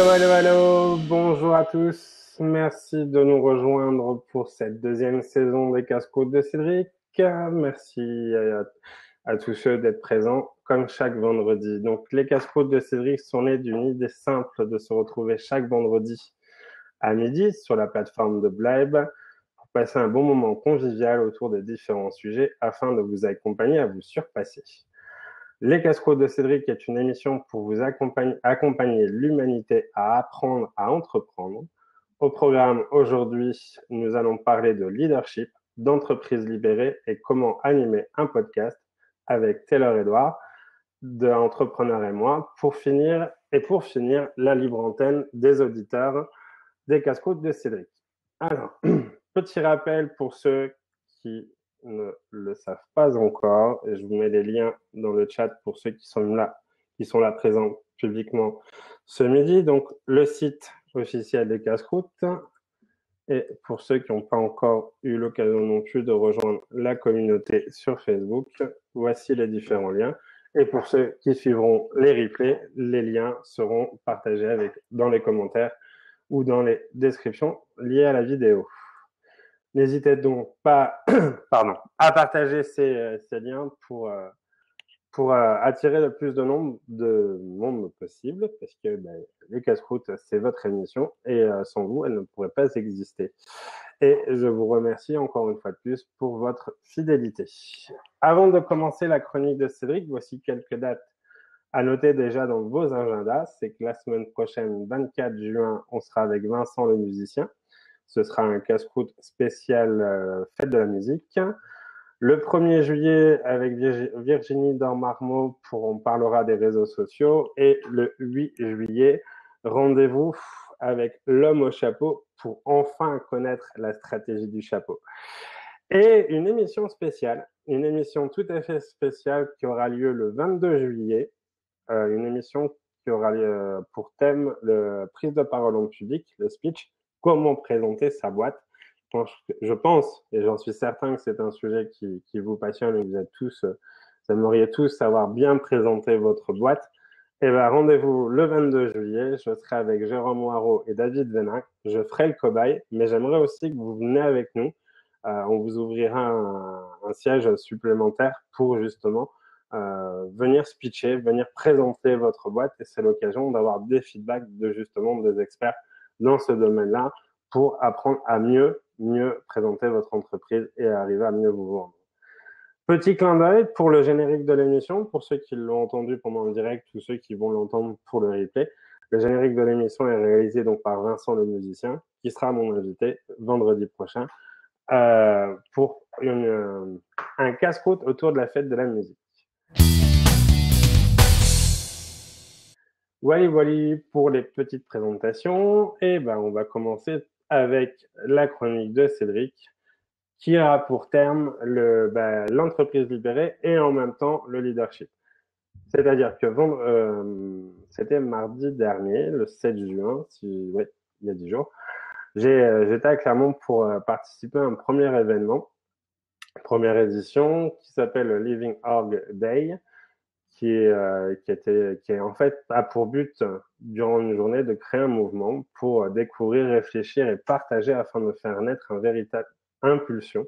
Hello, hello, bonjour à tous. Merci de nous rejoindre pour cette deuxième saison des Casse-Côtes de Cédric. Merci à, tous ceux d'être présents comme chaque vendredi. Donc, les Casse-Côtes de Cédric sont nés d'une idée simple de se retrouver chaque vendredi à midi sur la plateforme de Blibe pour passer un bon moment convivial autour des différents sujets afin de vous accompagner à vous surpasser. Les Casse-Croûtes de Cédric est une émission pour vous accompagner, l'humanité à apprendre à entreprendre. Au programme aujourd'hui, nous allons parler de leadership, d'entreprise libérée et comment animer un podcast avec Taylor Edouard de Entrepreneur et moi pour finir et pour finir la libre antenne des auditeurs des casse-croûtes de Cédric. Alors, petit rappel pour ceux qui ne le savent pas encore, et je vous mets les liens dans le chat pour ceux qui sont là, qui sont là présents publiquement ce midi. Donc, le site officiel des casse-croûtes. Et pour ceux qui n'ont pas encore eu l'occasion non plus de rejoindre la communauté sur Facebook, voici les différents liens. Et pour ceux qui suivront les replays, les liens seront partagés avec, dans les commentaires ou dans les descriptions liées à la vidéo. N'hésitez donc pas pardon, à partager ces, euh, ces liens pour, euh, pour euh, attirer le plus de de monde possible, parce que ben, les casse-croûtes, c'est votre émission, et sans vous, elle ne pourrait pas exister. Et je vous remercie encore une fois de plus pour votre fidélité. Avant de commencer la chronique de Cédric, voici quelques dates à noter déjà dans vos agendas. C'est que la semaine prochaine, 24 juin, on sera avec Vincent le musicien. Ce sera un casse-croûte spécial euh, fête de la musique. Le 1er juillet, avec Virginie Dormarmo, pour on parlera des réseaux sociaux. Et le 8 juillet, rendez-vous avec l'homme au chapeau pour enfin connaître la stratégie du chapeau. Et une émission spéciale, une émission tout à fait spéciale qui aura lieu le 22 juillet, euh, une émission qui aura lieu pour thème le prise de parole en public, le speech, comment présenter sa boîte. Je pense, et j'en suis certain que c'est un sujet qui, qui, vous passionne et que vous êtes tous, vous aimeriez tous savoir bien présenter votre boîte. Eh ben, rendez-vous le 22 juillet. Je serai avec Jérôme Moirot et David Venac. Je ferai le cobaye, mais j'aimerais aussi que vous venez avec nous. Euh, on vous ouvrira un, un, siège supplémentaire pour justement euh, venir speecher, venir présenter votre boîte. Et c'est l'occasion d'avoir des feedbacks de justement des experts dans ce domaine-là pour apprendre à mieux, mieux présenter votre entreprise et arriver à mieux vous vendre. Petit clin d'œil pour le générique de l'émission, pour ceux qui l'ont entendu pendant le direct ou ceux qui vont l'entendre pour le replay. Le générique de l'émission est réalisé donc par Vincent le musicien, qui sera mon invité vendredi prochain euh, pour une, un casse-croûte autour de la fête de la musique. Voilà, voilà pour les petites présentations. Et ben, on va commencer avec la chronique de Cédric, qui a pour terme le, ben, l'entreprise libérée et en même temps le leadership. C'est-à-dire que euh, c'était mardi dernier, le 7 juin, si, ouais, il y a 10 jours, euh, j'étais à Clermont pour euh, participer à un premier événement, première édition, qui s'appelle le Living Org Day, qui, est, euh, qui, était, qui est en fait a pour but, durant une journée, de créer un mouvement pour découvrir, réfléchir et partager afin de faire naître une véritable impulsion,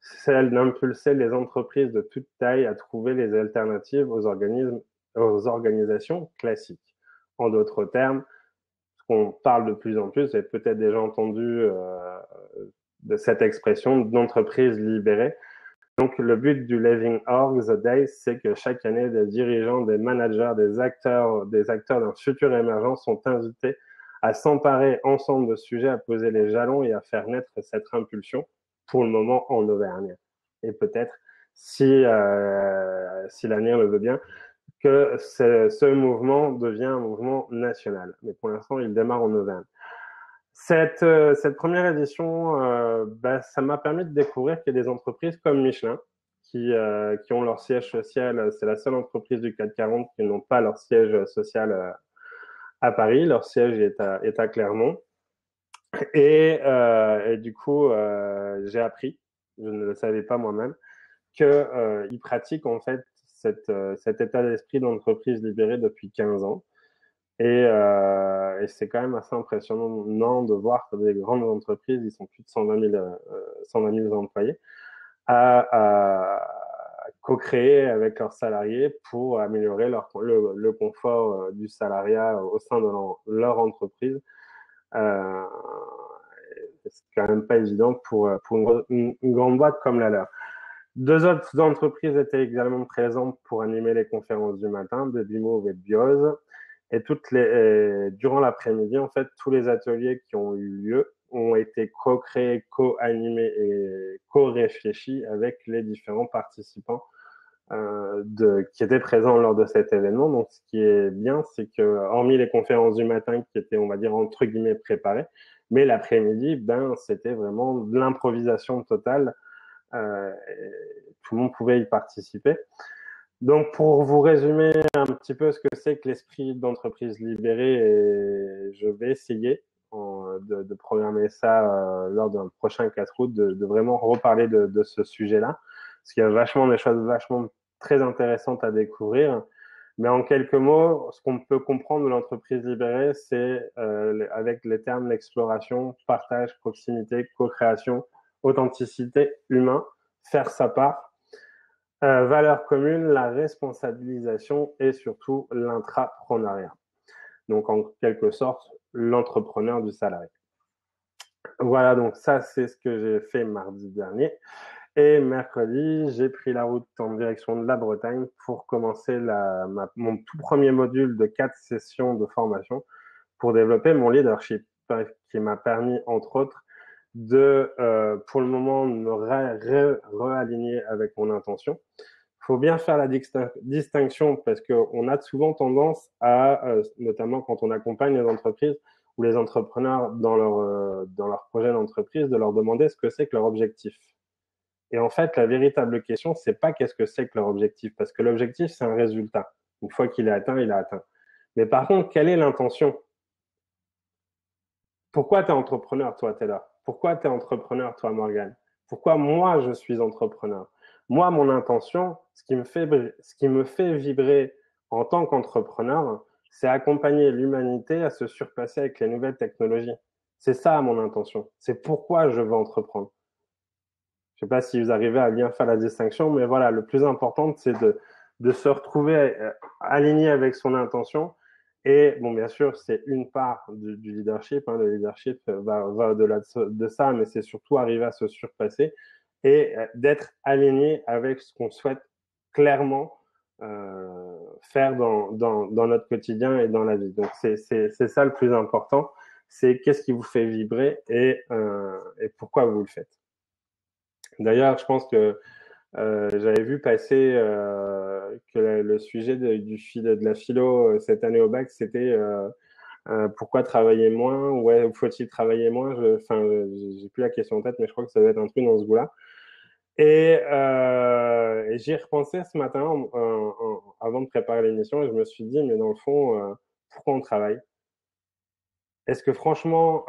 celle d'impulser les entreprises de toute taille à trouver les alternatives aux, organismes, aux organisations classiques. En d'autres termes, ce qu'on parle de plus en plus, avez peut-être déjà entendu euh, de cette expression d'entreprise libérée, donc, le but du Living Org The Day, c'est que chaque année, des dirigeants, des managers, des acteurs, des acteurs d'un futur émergent sont invités à s'emparer ensemble de sujets, à poser les jalons et à faire naître cette impulsion, pour le moment en Auvergne. Et peut-être, si, euh, si l'avenir le veut bien, que ce mouvement devient un mouvement national. Mais pour l'instant, il démarre en Auvergne. Cette, euh, cette première édition, euh, bah, ça m'a permis de découvrir qu'il y a des entreprises comme Michelin qui, euh, qui ont leur siège social. C'est la seule entreprise du 440 qui n'ont pas leur siège social euh, à Paris. Leur siège est à, est à Clermont. Et, et du coup, j'ai appris, je ne le savais pas moi-même, qu'ils pratiquent en fait cet état d'esprit d'entreprise libérée depuis 15 ans Et, et c'est quand même assez impressionnant de voir que des grandes entreprises, ils sont plus de 120 000, 120 000 employés, à, co-créer avec leurs salariés pour améliorer le, confort du salariat au sein de leur, entreprise. Euh, c'est quand même pas évident pour, une, grande boîte comme la leur. Deux autres entreprises étaient également présentes pour animer les conférences du matin, Babymove et Bios. Et toutes les, durant l'après-midi, en fait, tous les ateliers qui ont eu lieu ont été co-créés, co-animés et co-réfléchis avec les différents participants euh, de, qui étaient présents lors de cet événement. Donc, ce qui est bien, c'est que, hormis les conférences du matin qui étaient, on va dire, entre guillemets, préparées, mais l'après-midi, ben, c'était vraiment de l'improvisation totale. Euh, tout le monde pouvait y participer. Donc, pour vous résumer un petit peu ce que c'est que l'esprit d'entreprise libérée, et je vais essayer de, de, programmer ça euh, lors d'un prochain 4 août, de, de vraiment reparler de, de ce sujet-là, parce qu'il y a vachement des choses vachement très intéressantes à découvrir. Mais en quelques mots, ce qu'on peut comprendre de l'entreprise libérée, c'est euh, avec les termes l'exploration, partage, proximité, co-création, authenticité, humain, faire sa part, euh, valeur commune, la responsabilisation et surtout l'intrapreneuriat. Donc en quelque sorte, l'entrepreneur du salarié. Voilà, donc ça c'est ce que j'ai fait mardi dernier. Et mercredi, j'ai pris la route en direction de la Bretagne pour commencer la, mon tout premier module de quatre sessions de formation pour développer mon leadership, qui m'a permis, entre autres, de, euh, pour le moment, me réaligner avec mon intention. Il faut bien faire la distinction parce qu'on a souvent tendance à, euh, notamment quand on accompagne les entreprises ou les entrepreneurs dans leur, euh, dans leur projet d'entreprise, de leur demander ce que c'est que leur objectif. Et en fait, la véritable question, c'est pas qu'est-ce que c'est que leur objectif, parce que l'objectif, c'est un résultat. Une fois qu'il est atteint, il est atteint. Mais par contre, quelle est l'intention? Pourquoi tu es entrepreneur, toi, tu es là Pourquoi tu es entrepreneur, toi, Morgan Pourquoi moi, je suis entrepreneur? Moi, mon intention, ce qui me fait, ce qui me fait vibrer en tant qu'entrepreneur, c'est accompagner l'humanité à se surpasser avec les nouvelles technologies. C'est ça mon intention. C'est pourquoi je veux entreprendre. Je sais pas si vous arrivez à bien faire la distinction, mais voilà, le plus important, c'est de, de se retrouver euh, aligné avec son intention. Et bon, bien sûr, c'est une part du, du leadership. Hein, le leadership va, va au-delà de, ça, mais c'est surtout arriver à se surpasser et euh, d'être aligné avec ce qu'on souhaite clairement euh, faire dans, dans, dans, notre quotidien et dans la vie. Donc, c'est ça le plus important. C'est qu'est-ce qui vous fait vibrer et, euh, et pourquoi vous le faites. D'ailleurs, je pense que euh, j'avais vu passer euh, que le sujet de, du de la philo euh, cette année au bac, c'était euh, pourquoi travailler moins? Ouais, faut-il travailler moins? Enfin, j'ai plus la question en tête, mais je crois que ça doit être un truc dans ce goût-là. Et, et j'y ai repensé ce matin avant de préparer l'émission et je me suis dit, mais dans le fond, pourquoi on travaille? Est-ce que franchement,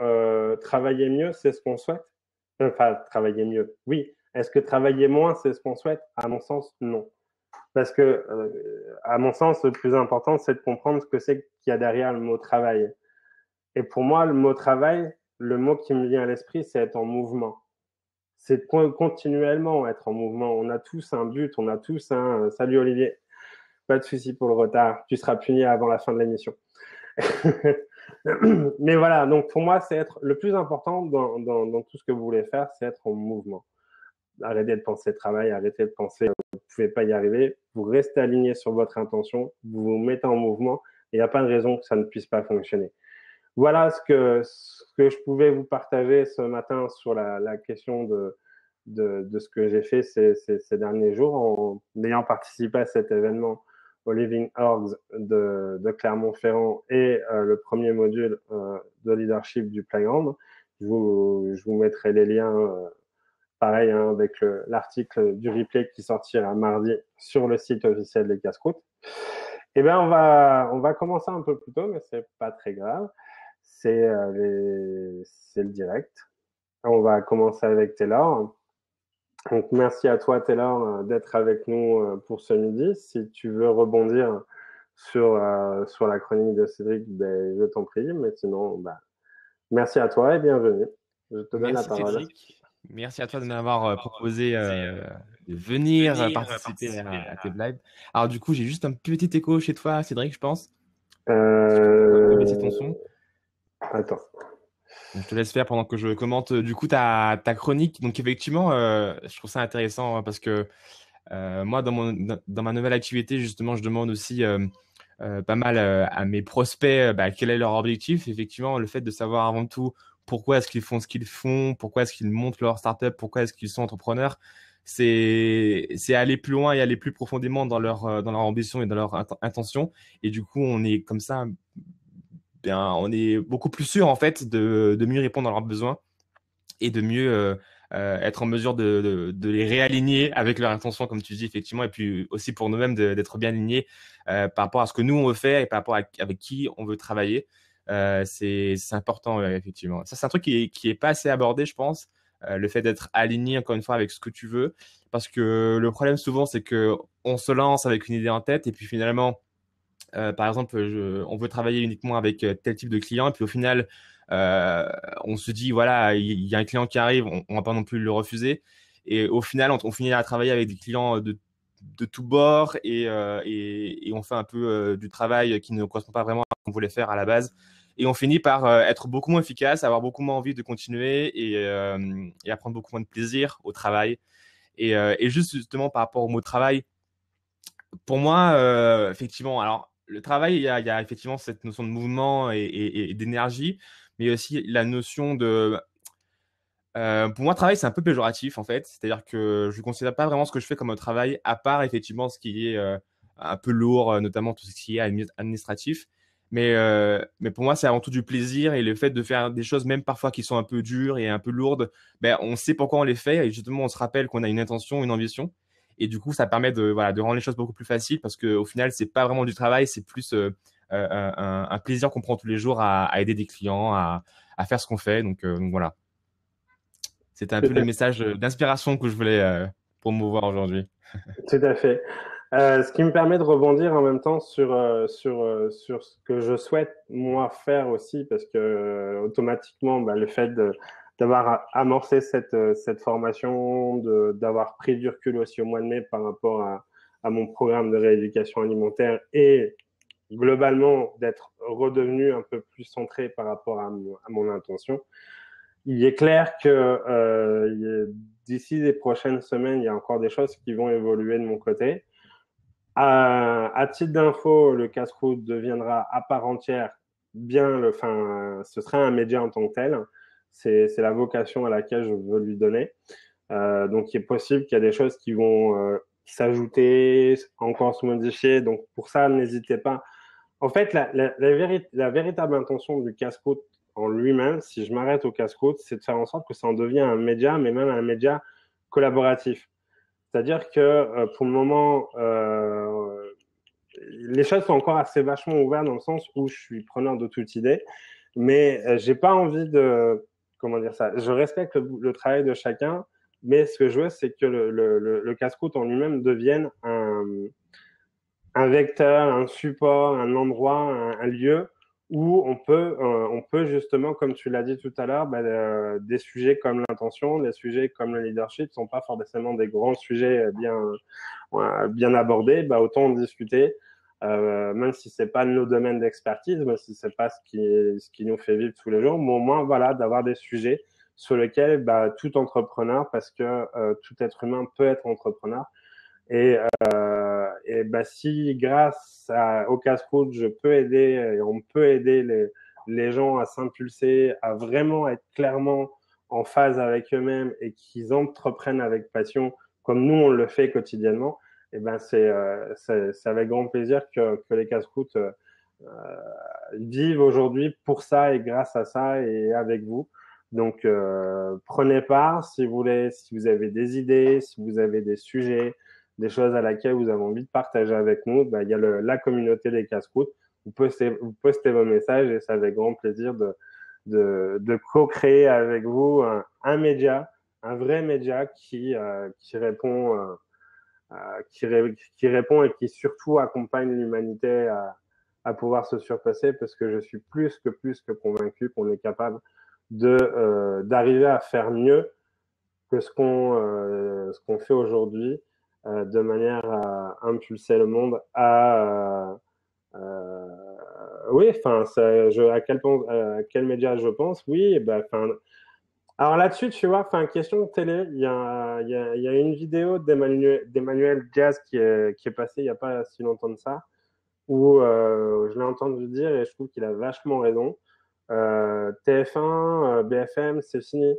travailler mieux, c'est ce qu'on souhaite? Enfin, travailler mieux, oui. Est-ce que travailler moins, c'est ce qu'on souhaite? À mon sens, non. Parce que, euh, à mon sens, le plus important, c'est de comprendre ce que c'est qu'il y a derrière le mot travail. Et pour moi, le mot travail, le mot qui me vient à l'esprit, c'est être en mouvement. C'est continuellement être en mouvement. On a tous un but, on a tous un. Salut Olivier, pas de souci pour le retard. Tu seras puni avant la fin de l'émission. Mais voilà, donc pour moi, c'est être le plus important dans, dans, dans, tout ce que vous voulez faire, c'est être en mouvement. Arrêtez de penser travail, arrêtez de penser vous ne pouvez pas y arriver. Vous restez aligné sur votre intention, vous vous mettez en mouvement il n'y a pas de raison que ça ne puisse pas fonctionner. Voilà ce que, ce que je pouvais vous partager ce matin sur la, la question de, de, de, ce que j'ai fait ces, ces, ces, derniers jours en ayant participé à cet événement au Living Orgs de, de Clermont-Ferrand et euh, le premier module euh, de leadership du Playground. Je vous, je vous mettrai les liens, euh, pareil, hein, avec l'article du replay qui sortira mardi sur le site officiel des Casse-Croûtes. Eh bien, on va, on va commencer un peu plus tôt, mais c'est pas très grave. C'est le direct. On va commencer avec Taylor. Donc, merci à toi, Taylor, euh, d'être avec nous euh, pour ce midi. Si tu veux rebondir sur, sur la chronique de Cédric, ben, je t'en prie. Mais sinon, bah, merci à toi et bienvenue. Je te donne la parole. Merci à toi de m'avoir proposé de venir, participer, à, tes lives. Alors du coup, j'ai juste un petit écho chez toi, Cédric, je pense. Euh... baisser ton son? Attends. je te laisse faire pendant que je commente euh, du coup ta, ta chronique. Donc effectivement, euh, je trouve ça intéressant hein, parce que euh, moi, dans, mon, dans ma nouvelle activité, justement, je demande aussi pas mal à mes prospects bah, quel est leur objectif. Effectivement, le fait de savoir avant tout pourquoi est-ce qu'ils font ce qu'ils font, pourquoi est-ce qu'ils montent leur startup, pourquoi est-ce qu'ils sont entrepreneurs, c'est aller plus loin et aller plus profondément dans leur dans leur ambition et dans leur intention. Et du coup, on est comme ça bien, on est beaucoup plus sûr en fait de, de mieux répondre à leurs besoins et de mieux euh, euh, être en mesure de, de, les réaligner avec leur intention, comme tu dis effectivement, et puis aussi pour nous-mêmes d'être bien alignés euh, par rapport à ce que nous on veut faire et par rapport à, avec qui on veut travailler. Euh, c'est important effectivement. Ça c'est un truc qui est, qui est pas assez abordé, je pense. le fait d'être aligné encore une fois avec ce que tu veux, parce que le problème souvent c'est que on se lance avec une idée en tête et puis finalement euh, par exemple, on veut travailler uniquement avec euh, tel type de client, et puis au final, euh, on se dit, voilà, il y, a un client qui arrive, on, ne va pas non plus le refuser. Et au final, on, finit à travailler avec des clients de, de tous bords et, on fait un peu du travail qui ne correspond pas vraiment à ce qu'on voulait faire à la base. Et on finit par être beaucoup moins efficace, avoir beaucoup moins envie de continuer et, et à prendre beaucoup moins de plaisir au travail. Et, et, juste justement par rapport au mot travail, pour moi, effectivement, alors le travail, il y, a, effectivement cette notion de mouvement et, d'énergie, mais aussi la notion de. Euh, pour moi, travail, c'est un peu péjoratif en fait. C'est-à-dire que je ne considère pas vraiment ce que je fais comme un travail, à part effectivement ce qui est euh, un peu lourd, euh, notamment tout ce qui est administratif. Mais, mais pour moi, c'est avant tout du plaisir et le fait de faire des choses, même parfois qui sont un peu dures et un peu lourdes, ben, on sait pourquoi on les fait et justement, on se rappelle qu'on a une intention, une ambition. Et du coup, ça permet de, voilà, de rendre les choses beaucoup plus faciles parce qu'au final, c'est pas vraiment du travail, c'est plus euh, euh, un, un, plaisir qu'on prend tous les jours à, à aider des clients, à, à faire ce qu'on fait. Donc, euh, donc voilà. C'était un peu le message d'inspiration que je voulais promouvoir aujourd'hui. Tout à fait. Euh, ce qui me permet de rebondir en même temps sur, sur, sur ce que je souhaite moi faire aussi, parce que automatiquement, bah, le fait d'avoir amorcé cette, euh, cette formation, d'avoir pris du recul aussi au mois de mai par rapport à, à mon programme de rééducation alimentaire et globalement d'être redevenu un peu plus centré par rapport à, à mon intention. Il est clair que euh, d'ici les prochaines semaines, il y a encore des choses qui vont évoluer de mon côté. À, à titre d'info, le casse-croûte deviendra à part entière bien, le, enfin, ce sera un média en tant que tel. C'est la vocation à laquelle je veux lui donner. Euh, donc, il est possible qu'il y a des choses qui vont euh, s'ajouter, encore se modifier. Donc, pour ça, n'hésitez pas. En fait, la, la, la, véritable intention du casse-croûte en lui-même, si je m'arrête au casse-croûte, c'est de faire en sorte que ça en devienne un média, mais même un média collaboratif. C'est-à-dire que euh, pour le moment, euh, les choses sont encore assez vachement ouvertes dans le sens où je suis preneur de toute idée, mais euh, j'ai pas envie de comment dire ça Je respecte le, travail de chacun, mais ce que je veux, c'est que le, le, le casse-croûte en lui-même devienne un, un vecteur, un support, un endroit, un, lieu où on peut, euh, on peut justement, comme tu l'as dit tout à l'heure, bah, euh, des sujets comme l'intention, des sujets comme le leadership ne sont pas forcément des grands sujets bien, bien abordés, bah, autant en discuter. Euh, même si c'est pas nos domaines d'expertise, même si c'est pas ce qui, ce qui nous fait vivre tous les jours, mais au moins voilà d'avoir des sujets sur lesquels bah, tout entrepreneur, parce que euh, tout être humain peut être entrepreneur, et, euh, et bah, si grâce à, au casse-route, je peux aider, et on peut aider les, les gens à s'impulser, à vraiment être clairement en phase avec eux-mêmes et qu'ils entreprennent avec passion, comme nous on le fait quotidiennement, eh ben euh, c'est avec grand plaisir que, que les casse-croûtes euh, vivent aujourd'hui pour ça et grâce à ça et avec vous. Donc euh, prenez part si vous voulez, si vous avez des idées, si vous avez des sujets, des choses à laquelle vous avez envie de partager avec nous, ben, il y a le, la communauté des casse-croûtes. Vous postez, vous postez vos messages et c'est avec grand plaisir de, de, de co-créer avec vous un, un, média, un vrai média qui, euh, qui répond qui, qui, répond et qui surtout accompagne l'humanité à, à, pouvoir se surpasser parce que je suis plus que plus que convaincu qu'on est capable de d'arriver à faire mieux que ce qu'on ce qu'on fait aujourd'hui de manière à impulser le monde à oui, enfin, à quel, média je pense, oui, ben. Alors là-dessus, tu vois, enfin, question de télé, il y a, y, y a, une vidéo d'Emmanuel Diaz qui est, qui est passée il n'y a pas si longtemps de ça, où euh, je l'ai entendu dire et je trouve qu'il a vachement raison. Euh, TF1, euh, BFM, c'est fini.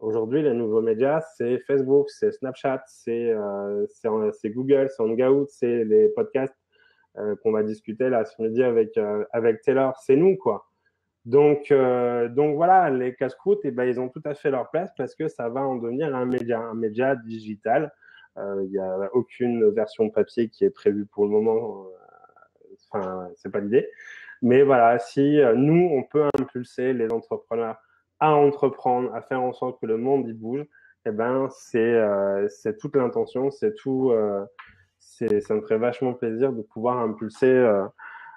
Aujourd'hui, les nouveaux médias, c'est Facebook, c'est Snapchat, c'est euh, Google, c'est Hangout, c'est les podcasts, euh, qu'on va discuter là ce midi avec euh, avec Taylor, c'est nous quoi. Donc euh, donc voilà, les casse-croûtes, eh ben ils ont tout à fait leur place parce que ça va en devenir un média, un média digital. Il n'y a aucune version papier qui est prévue pour le moment. Enfin, c'est pas l'idée. Mais voilà, si nous, on peut impulser les entrepreneurs à entreprendre, à faire en sorte que le monde y bouge, eh ben c'est c'est toute l'intention, c'est tout ça me ferait vachement plaisir de pouvoir impulser euh,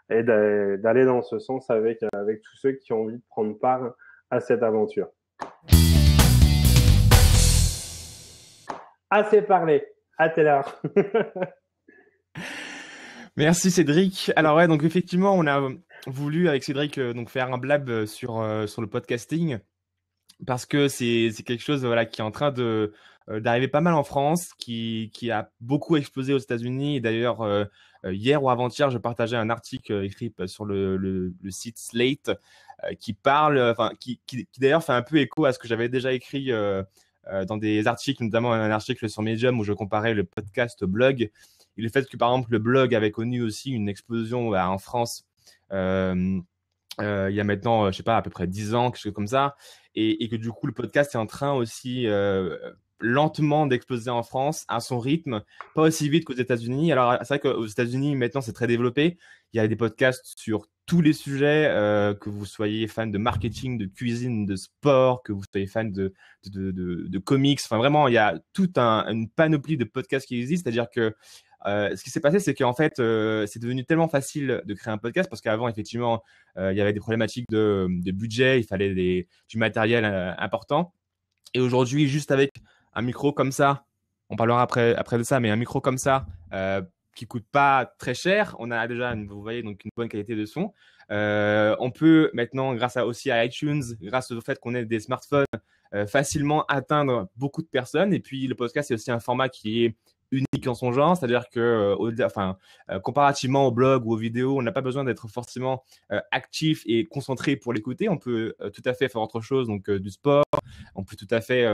et d'aller dans ce sens avec, avec tous ceux qui ont envie de prendre part à cette aventure. Assez parlé. À tout à l'heure. Merci Cédric. Alors ouais, donc effectivement, on a voulu avec Cédric euh, donc faire un blab euh, sur sur le podcasting parce que c'est quelque chose voilà qui est en train euh, d'arriver pas mal en France, qui, qui a beaucoup explosé aux États-Unis. D'ailleurs, euh, euh, hier ou avant-hier, je partageais un article écrit sur le, le, site Slate qui parle, enfin, qui, qui, d'ailleurs fait un peu écho à ce que j'avais déjà écrit dans des articles, notamment un article sur Medium où je comparais le podcast au blog. Et le fait que, par exemple, le blog avait connu aussi une explosion bah, en France. Il y a maintenant, je sais pas, à peu près 10 ans, quelque chose comme ça, et, que du coup, le podcast est en train aussi euh, lentement d'exploser en France à son rythme, pas aussi vite qu'aux États-Unis. Alors, c'est vrai qu'aux États-Unis, maintenant, c'est très développé. Il y a des podcasts sur tous les sujets, euh, que vous soyez fan de marketing, de cuisine, de sport, que vous soyez fan de, de, comics. Enfin, vraiment, il y a toute un, une panoplie de podcasts qui existent. C'est-à-dire que euh, ce qui s'est passé, c'est qu'en fait, euh, c'est devenu tellement facile de créer un podcast parce qu'avant, effectivement, euh, il y avait des problématiques de, budget, il fallait du matériel important. Et aujourd'hui, juste avec un micro comme ça, on parlera après, après de ça, mais un micro comme ça, qui coûte pas très cher, on a déjà, vous voyez, donc une bonne qualité de son. On peut maintenant, grâce à, aussi à iTunes, grâce au fait qu'on ait des smartphones, facilement atteindre beaucoup de personnes. Et puis le podcast, c'est aussi un format qui est unique en son genre, c'est-à-dire que, euh, enfin, euh, comparativement au blog ou aux vidéos, on n'a pas besoin d'être forcément euh, actif et concentré pour l'écouter. On peut tout à fait faire autre chose, donc du sport. On peut tout à fait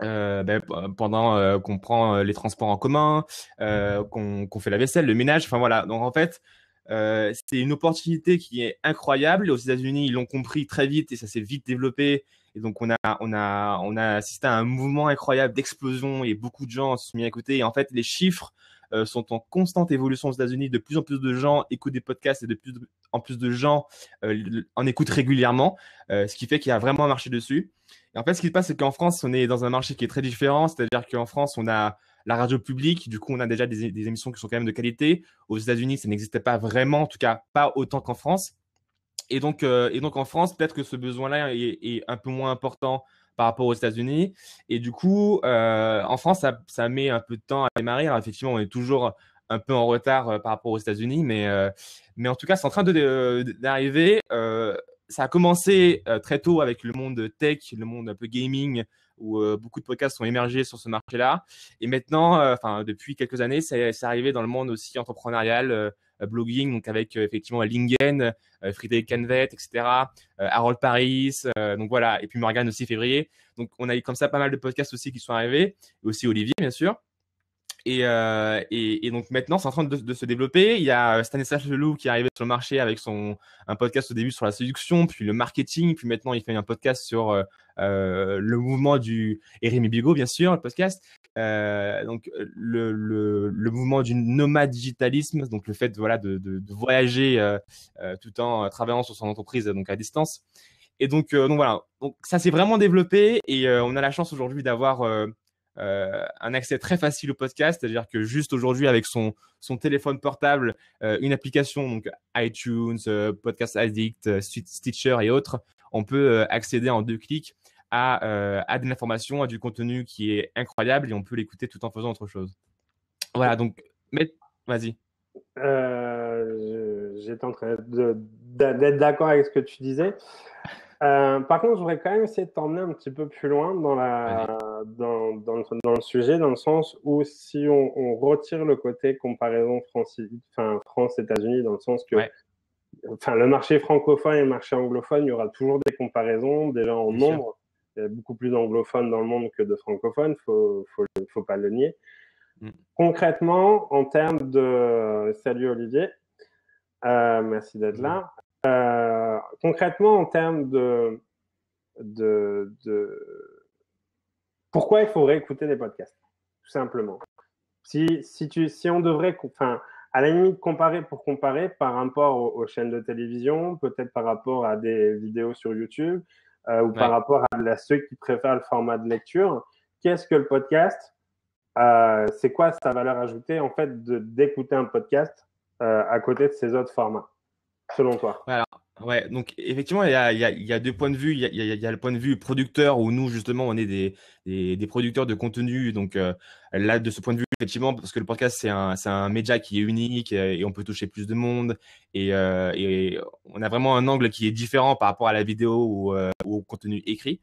ben, pendant qu'on prend les transports en commun, qu'on qu fait la vaisselle, le ménage, enfin voilà. Donc en fait, c'est une opportunité qui est incroyable. Aux États-Unis, ils l'ont compris très vite et ça s'est vite développé. Et donc on a on a on a assisté à un mouvement incroyable d'explosion et beaucoup de gens se sont mis à écouter. Et en fait, les chiffres euh, sont en constante évolution aux États-Unis. De plus en plus de gens écoutent des podcasts et de plus en plus de gens euh, en écoutent régulièrement, euh, ce qui fait qu'il y a vraiment un marché dessus. Et en fait, ce qui se passe, c'est qu'en France, on est dans un marché qui est très différent. C'est-à-dire qu'en France, on a la radio publique. Du coup, on a déjà des, des émissions qui sont quand même de qualité. Aux États-Unis, ça n'existait pas vraiment, en tout cas pas autant qu'en France. Et donc, euh, et donc en France, peut-être que ce besoin-là est, un peu moins important par rapport aux États-Unis. Et du coup, euh, en France, ça, met un peu de temps à démarrer. Alors effectivement, on est toujours un peu en retard euh, par rapport aux États-Unis, mais, mais en tout cas, c'est en train d'arriver. Ça a commencé très tôt avec le monde tech, le monde un peu gaming, où beaucoup de podcasts sont émergés sur ce marché-là. Et maintenant, enfin depuis quelques années, c'est arrivé dans le monde aussi entrepreneurial blogging, donc avec euh, effectivement Lingen, euh, Friedrich Canvet, etc., Harold Paris, donc voilà, et puis Morgan aussi février. Donc on a eu comme ça pas mal de podcasts aussi qui sont arrivés, et aussi Olivier bien sûr. Et, euh, et, donc maintenant, c'est en train de, se développer. Il y a Stanislas Leloup qui est arrivé sur le marché avec son un podcast au début sur la séduction, puis le marketing, puis maintenant il fait un podcast sur euh, le mouvement du et Rémi Bigot bien sûr, le podcast. Euh, donc le, le, mouvement du nomade digitalisme, donc le fait voilà de, voyager euh, euh, tout en travaillant sur son entreprise donc à distance. Et donc donc voilà, donc ça s'est vraiment développé et on a la chance aujourd'hui d'avoir un accès très facile au podcast, c'est-à-dire que juste aujourd'hui avec son, son téléphone portable, une application, donc iTunes, Podcast Addict, Stitcher et autres, on peut accéder en deux clics à, à de l'information, à du contenu qui est incroyable et on peut l'écouter tout en faisant autre chose. Voilà, donc, mais, vas-y. J'étais en train d'être d'accord avec ce que tu disais. Euh, par contre, je voudrais quand même essayer de t'emmener un petit peu plus loin dans, la, dans, dans, le, dans, le, sujet, dans le sens où si on, on retire le côté comparaison France-États-Unis, dans le sens que enfin, le marché francophone et le marché anglophone, il y aura toujours des comparaisons, déjà en nombre. Beaucoup plus d'anglophones dans le monde que de francophones, il faut, faut, faut pas le nier. Mm. Concrètement, en termes de... Salut Olivier, euh, merci d'être là. Euh, concrètement, en termes de, de, de, Pourquoi il faudrait écouter des podcasts Tout simplement. Si, si, tu, si on devrait, enfin, à la limite, comparer pour comparer par rapport aux, chaînes de télévision, peut-être par rapport à des vidéos sur YouTube euh, ou par rapport à, ceux qui préfèrent le format de lecture, qu'est-ce que le podcast euh, C'est quoi sa valeur ajoutée en fait d'écouter un podcast euh, à côté de ces autres formats selon toi? Ouais, donc effectivement, il y a, deux points de vue. Il y a, le point de vue producteur où nous, justement, on est des, producteurs de contenu. Donc euh, là, de ce point de vue, effectivement, parce que le podcast, c'est un, média qui est unique et, on peut toucher plus de monde. Et, euh, et, on a vraiment un angle qui est différent par rapport à la vidéo ou, euh, au contenu écrit.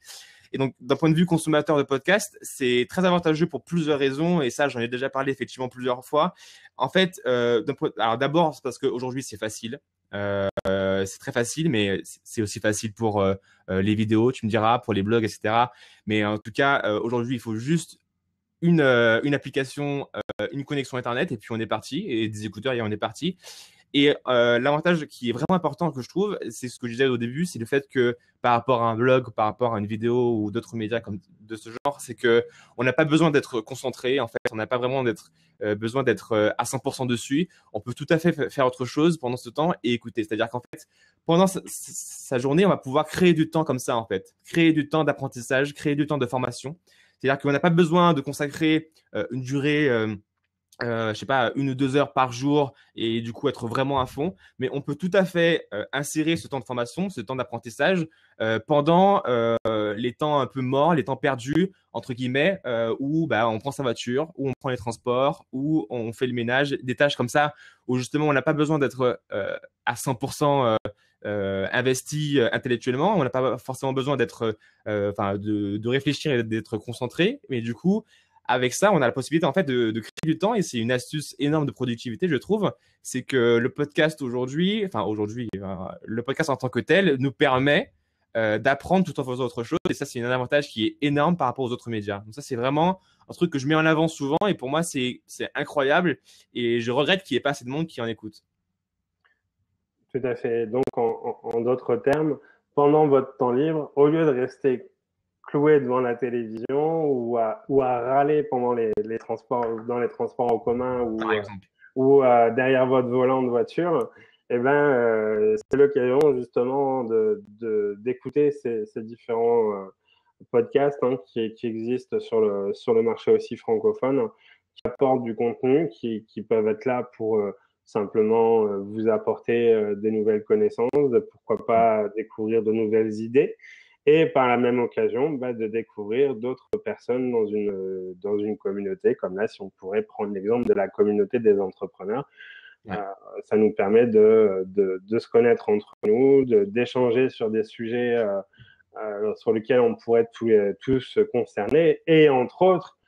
Et donc, d'un point de vue consommateur de podcast, c'est très avantageux pour plusieurs raisons. Et ça, j'en ai déjà parlé effectivement plusieurs fois. En fait, euh, alors d'abord, c'est parce qu'aujourd'hui, c'est facile. Euh, c'est très facile, mais c'est aussi facile pour euh, euh, les vidéos, tu me diras, pour les blogs, etc. Mais en tout cas, aujourd'hui, il faut juste une, une application, une connexion Internet, et puis on est parti, et des écouteurs, et on est parti. Et euh, l'avantage qui est vraiment important que je trouve, c'est ce que je disais au début, c'est le fait que par rapport à un blog, par rapport à une vidéo ou d'autres médias comme de ce genre, c'est que on n'a pas besoin d'être concentré. En fait, on n'a pas vraiment euh, besoin d'être euh, à 100% dessus. On peut tout à fait faire autre chose pendant ce temps et écouter. C'est-à-dire qu'en fait, pendant sa, journée, on va pouvoir créer du temps comme ça en fait, créer du temps d'apprentissage, créer du temps de formation. C'est-à-dire qu'on n'a pas besoin de consacrer une durée euh, je sais pas, une ou deux heures par jour et du coup être vraiment à fond. Mais on peut tout à fait euh, insérer ce temps de formation, ce temps d'apprentissage euh, pendant euh, les temps un peu morts, les temps perdus, entre guillemets, où bah, on prend sa voiture, où on prend les transports, où on fait le ménage, des tâches comme ça, où justement on n'a pas besoin d'être à 100% investi intellectuellement, on n'a pas forcément besoin d'être, enfin, de réfléchir et d'être concentré, mais du coup, avec ça, on a la possibilité en fait de, de créer du temps et c'est une astuce énorme de productivité, je trouve. C'est que le podcast aujourd'hui, enfin aujourd'hui, euh, le podcast en tant que tel nous permet euh, d'apprendre tout en faisant autre chose et ça, c'est un avantage qui est énorme par rapport aux autres médias. Donc ça, c'est vraiment un truc que je mets en avant souvent et pour moi, c'est incroyable et je regrette qu'il n'y ait pas assez de monde qui en écoute. Tout à fait. Donc, en, en d'autres termes, pendant votre temps libre, au lieu de rester cloué devant la télévision ou à, ou à râler pendant les, les, transports, dans les transports en commun ou, ou euh, derrière votre volant de voiture, eh ben, euh, c'est l'occasion justement de, d'écouter ces, ces, différents euh, podcasts hein, qui, qui, existent sur le, sur le marché aussi francophone, qui apportent du contenu, qui, qui peuvent être là pour simplement vous apporter des nouvelles connaissances, pourquoi pas découvrir de nouvelles idées et par la même occasion bah, de découvrir d'autres personnes dans une, dans une communauté, comme là, si on pourrait prendre l'exemple de la communauté des entrepreneurs. Euh, ça nous permet de, de, de, se connaître entre nous, d'échanger sur des sujets euh, euh, sur lesquels on pourrait tous, tous se concerner. Et entre autres,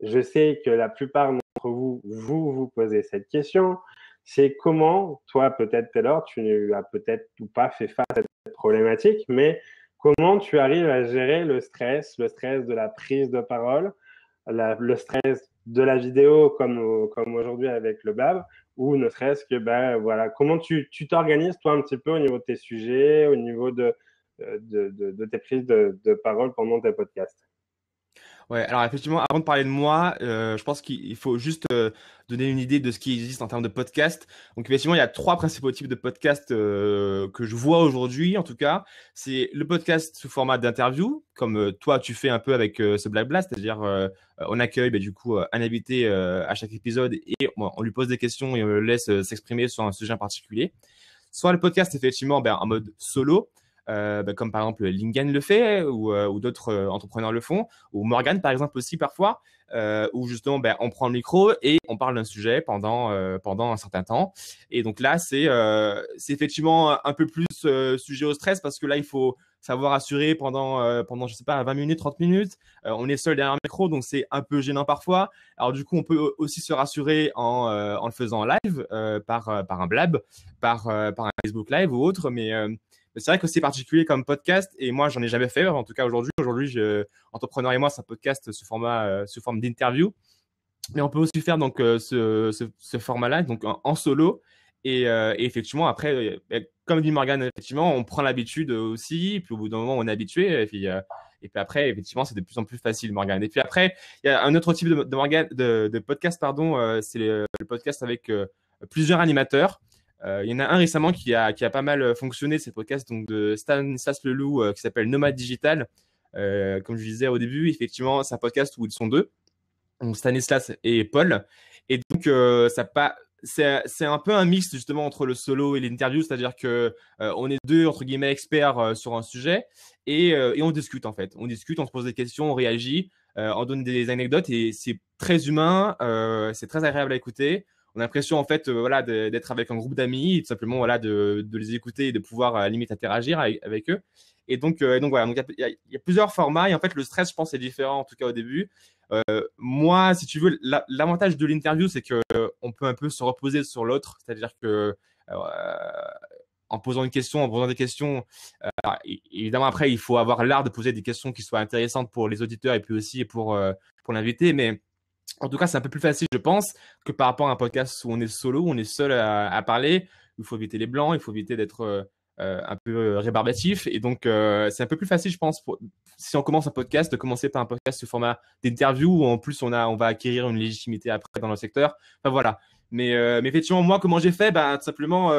je sais que la plupart d'entre vous, vous vous posez cette question, c'est comment, toi peut-être Taylor, tu as peut-être ou pas fait face à cette problématique, mais Comment tu arrives à gérer le stress, le stress de la prise de parole, le stress de la vidéo comme, aujourd'hui avec le BAB, ou ne serait-ce que, ben, voilà, comment tu t'organises toi un petit peu au niveau de tes sujets, au niveau de, de, de tes prises de, de, parole pendant tes podcasts? Ouais, alors effectivement, avant de parler de moi, euh, je pense qu'il faut juste euh, donner une idée de ce qui existe en termes de podcast. Donc effectivement, il y a trois principaux types de podcasts euh, que je vois aujourd'hui, en tout cas. C'est le podcast sous format d'interview, comme toi tu fais un peu avec ce Black Blast, c'est-à-dire on accueille bah, du coup un invité à chaque épisode et on, lui pose des questions et on le laisse s'exprimer sur un sujet en particulier. Soit le podcast effectivement ben, en mode solo. Euh, bah, comme par exemple Lingen le fait ou, euh, d'autres euh, entrepreneurs le font, ou Morgan par exemple aussi parfois, où justement ben, on prend le micro et on parle d'un sujet pendant, pendant un certain temps. Et donc là, c'est effectivement un peu plus sujet au stress parce que là, il faut savoir assurer pendant, pendant je sais pas, 20 minutes, 30 minutes. on est seul derrière un micro, donc c'est un peu gênant parfois. Alors du coup, on peut aussi se rassurer en, en le faisant en live, par, par un blab, par, par un Facebook Live ou autre, mais c'est vrai que c'est particulier comme podcast et moi, j'en ai jamais fait. En tout cas, aujourd'hui, aujourd'hui, Entrepreneur et moi, c'est un podcast sous format, euh, forme d'interview. Mais on peut aussi faire donc euh, ce, ce, format-là, donc en, solo. Euh, et, effectivement, après, comme dit Morgan, effectivement, on prend l'habitude aussi. Puis au bout d'un moment, on est habitué. Et puis, et puis après, effectivement, c'est de plus en plus facile, Morgan. Et puis après, il y a un autre type de, de, de, podcast, pardon, c'est le, podcast avec plusieurs animateurs. Euh, il y en a un récemment qui a, qui a pas mal euh, fonctionné, c'est podcast donc, de Stanislas Leloup euh, qui s'appelle Nomad Digital. comme je disais au début, effectivement, c'est un podcast où ils sont deux, Stanislas et Paul. Et donc, ça pas, c'est un peu un mix justement entre le solo et l'interview, c'est-à-dire que on est deux entre guillemets experts sur un sujet et, et, on discute en fait. On discute, on se pose des questions, on réagit, on donne des anecdotes et c'est très humain, c'est très agréable à écouter on a l'impression en fait euh, voilà d'être avec un groupe d'amis tout simplement voilà de, les écouter et de pouvoir à la limite interagir avec, eux et donc euh, voilà donc il y, a plusieurs formats et en fait le stress je pense est différent en tout cas au début euh, moi si tu veux l'avantage de l'interview c'est que on peut un peu se reposer sur l'autre c'est-à-dire que en posant une question, en posant des questions. évidemment, après, il faut avoir l'art de poser des questions qui soient intéressantes pour les auditeurs et puis aussi pour, pour l'invité. Mais en tout cas, c'est un peu plus facile, je pense, que par rapport à un podcast où on est solo, où on est seul à, parler. Il faut éviter les blancs, il faut éviter d'être euh, euh, un peu euh, rébarbatif. Et donc, c'est un peu plus facile, je pense, si on commence un podcast, de commencer par un podcast sous format d'interview où en plus on, a, on va acquérir une légitimité après dans le secteur. Enfin voilà. Mais, effectivement, moi, comment j'ai fait? Ben, Tout simplement,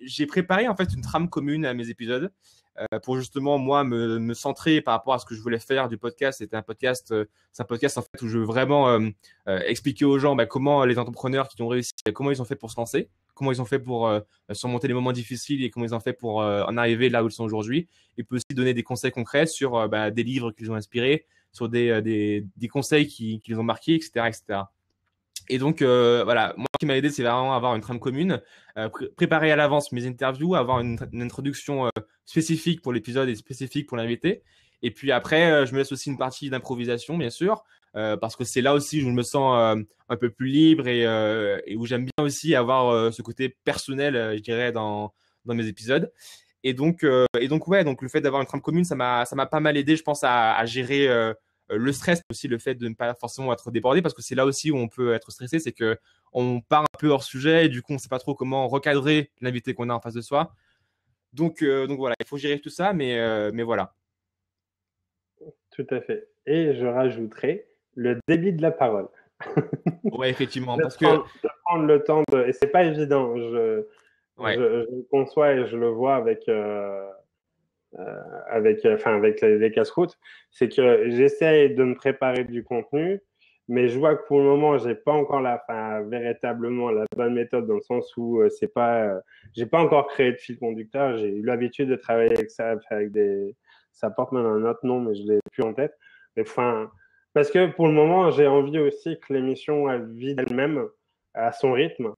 j'ai préparé en fait une trame commune à mes épisodes. Euh, pour justement moi me, me, centrer par rapport à ce que je voulais faire du podcast. C'était un podcast, euh, c'est un podcast en fait où je veux vraiment euh, expliquer aux gens bah, comment les entrepreneurs qui ont réussi, comment ils ont fait pour se lancer, comment ils ont fait pour surmonter les moments difficiles et comment ils ont fait pour en arriver là où ils sont aujourd'hui. Et peut aussi donner des conseils concrets sur bah, des livres qu'ils ont inspirés, sur des, des, des conseils qui, qui les ont marqués, etc., etc. Et donc, euh, voilà, moi, ce qui m'a aidé, c'est vraiment avoir une trame commune, euh, préparer à l'avance mes interviews, avoir une, introduction euh, spécifique pour l'épisode et spécifique pour l'invité. Et puis après, je me laisse aussi une partie d'improvisation, bien sûr, parce que c'est là aussi où je me sens un peu plus libre et, où j'aime bien aussi avoir ce côté personnel, je dirais, dans, mes épisodes. Et donc, et donc, ouais, donc le fait d'avoir une trame commune, ça m'a, pas mal aidé, je pense, à, gérer le stress, aussi le fait de ne pas forcément être débordé, parce que c'est là aussi où on peut être stressé, c'est que on part un peu hors sujet et du coup on ne sait pas trop comment recadrer l'invité qu'on a en face de soi. Donc, euh, donc voilà, il faut gérer tout ça, mais, euh, mais voilà. Tout à fait. Et je rajouterai le débit de la parole. ouais, effectivement. parce que... de prendre le temps de. Et c'est pas évident. Je, je, le conçois et je le vois avec, euh, avec, enfin, avec les, casse-routes, c'est que j'essaie de me préparer du contenu, mais je vois que pour le moment, j'ai pas encore la, fin, véritablement la bonne méthode dans le sens où euh, c'est pas, euh, j'ai pas encore créé de fil conducteur. J'ai eu l'habitude de travailler avec ça, avec des, ça porte même un autre nom, mais je l'ai plus en tête. Mais enfin, parce que pour le moment, j'ai envie aussi que l'émission elle vide elle-même à son rythme.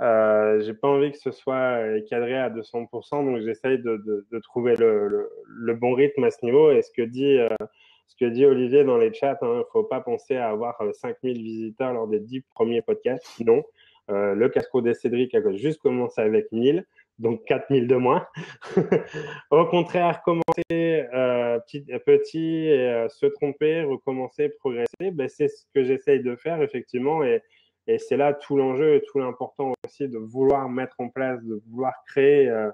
Euh, j'ai pas envie que ce soit euh, cadré à 200%, donc j'essaye de, trouver le, bon rythme à ce niveau. Et ce que dit, euh, Olivier dans les chats, il hein, ne faut pas penser à avoir 5000 euh, visiteurs lors des 10 premiers podcasts. Non, euh, le casco des Cédric a juste commencé avec 1000, donc 4000 de moins. Au contraire, commencer petit, petit et se tromper, recommencer, progresser, ben, c'est ce que j'essaye de faire effectivement. Et c'est là tout l'enjeu et tout l'important aussi de vouloir mettre en place, de vouloir créer euh,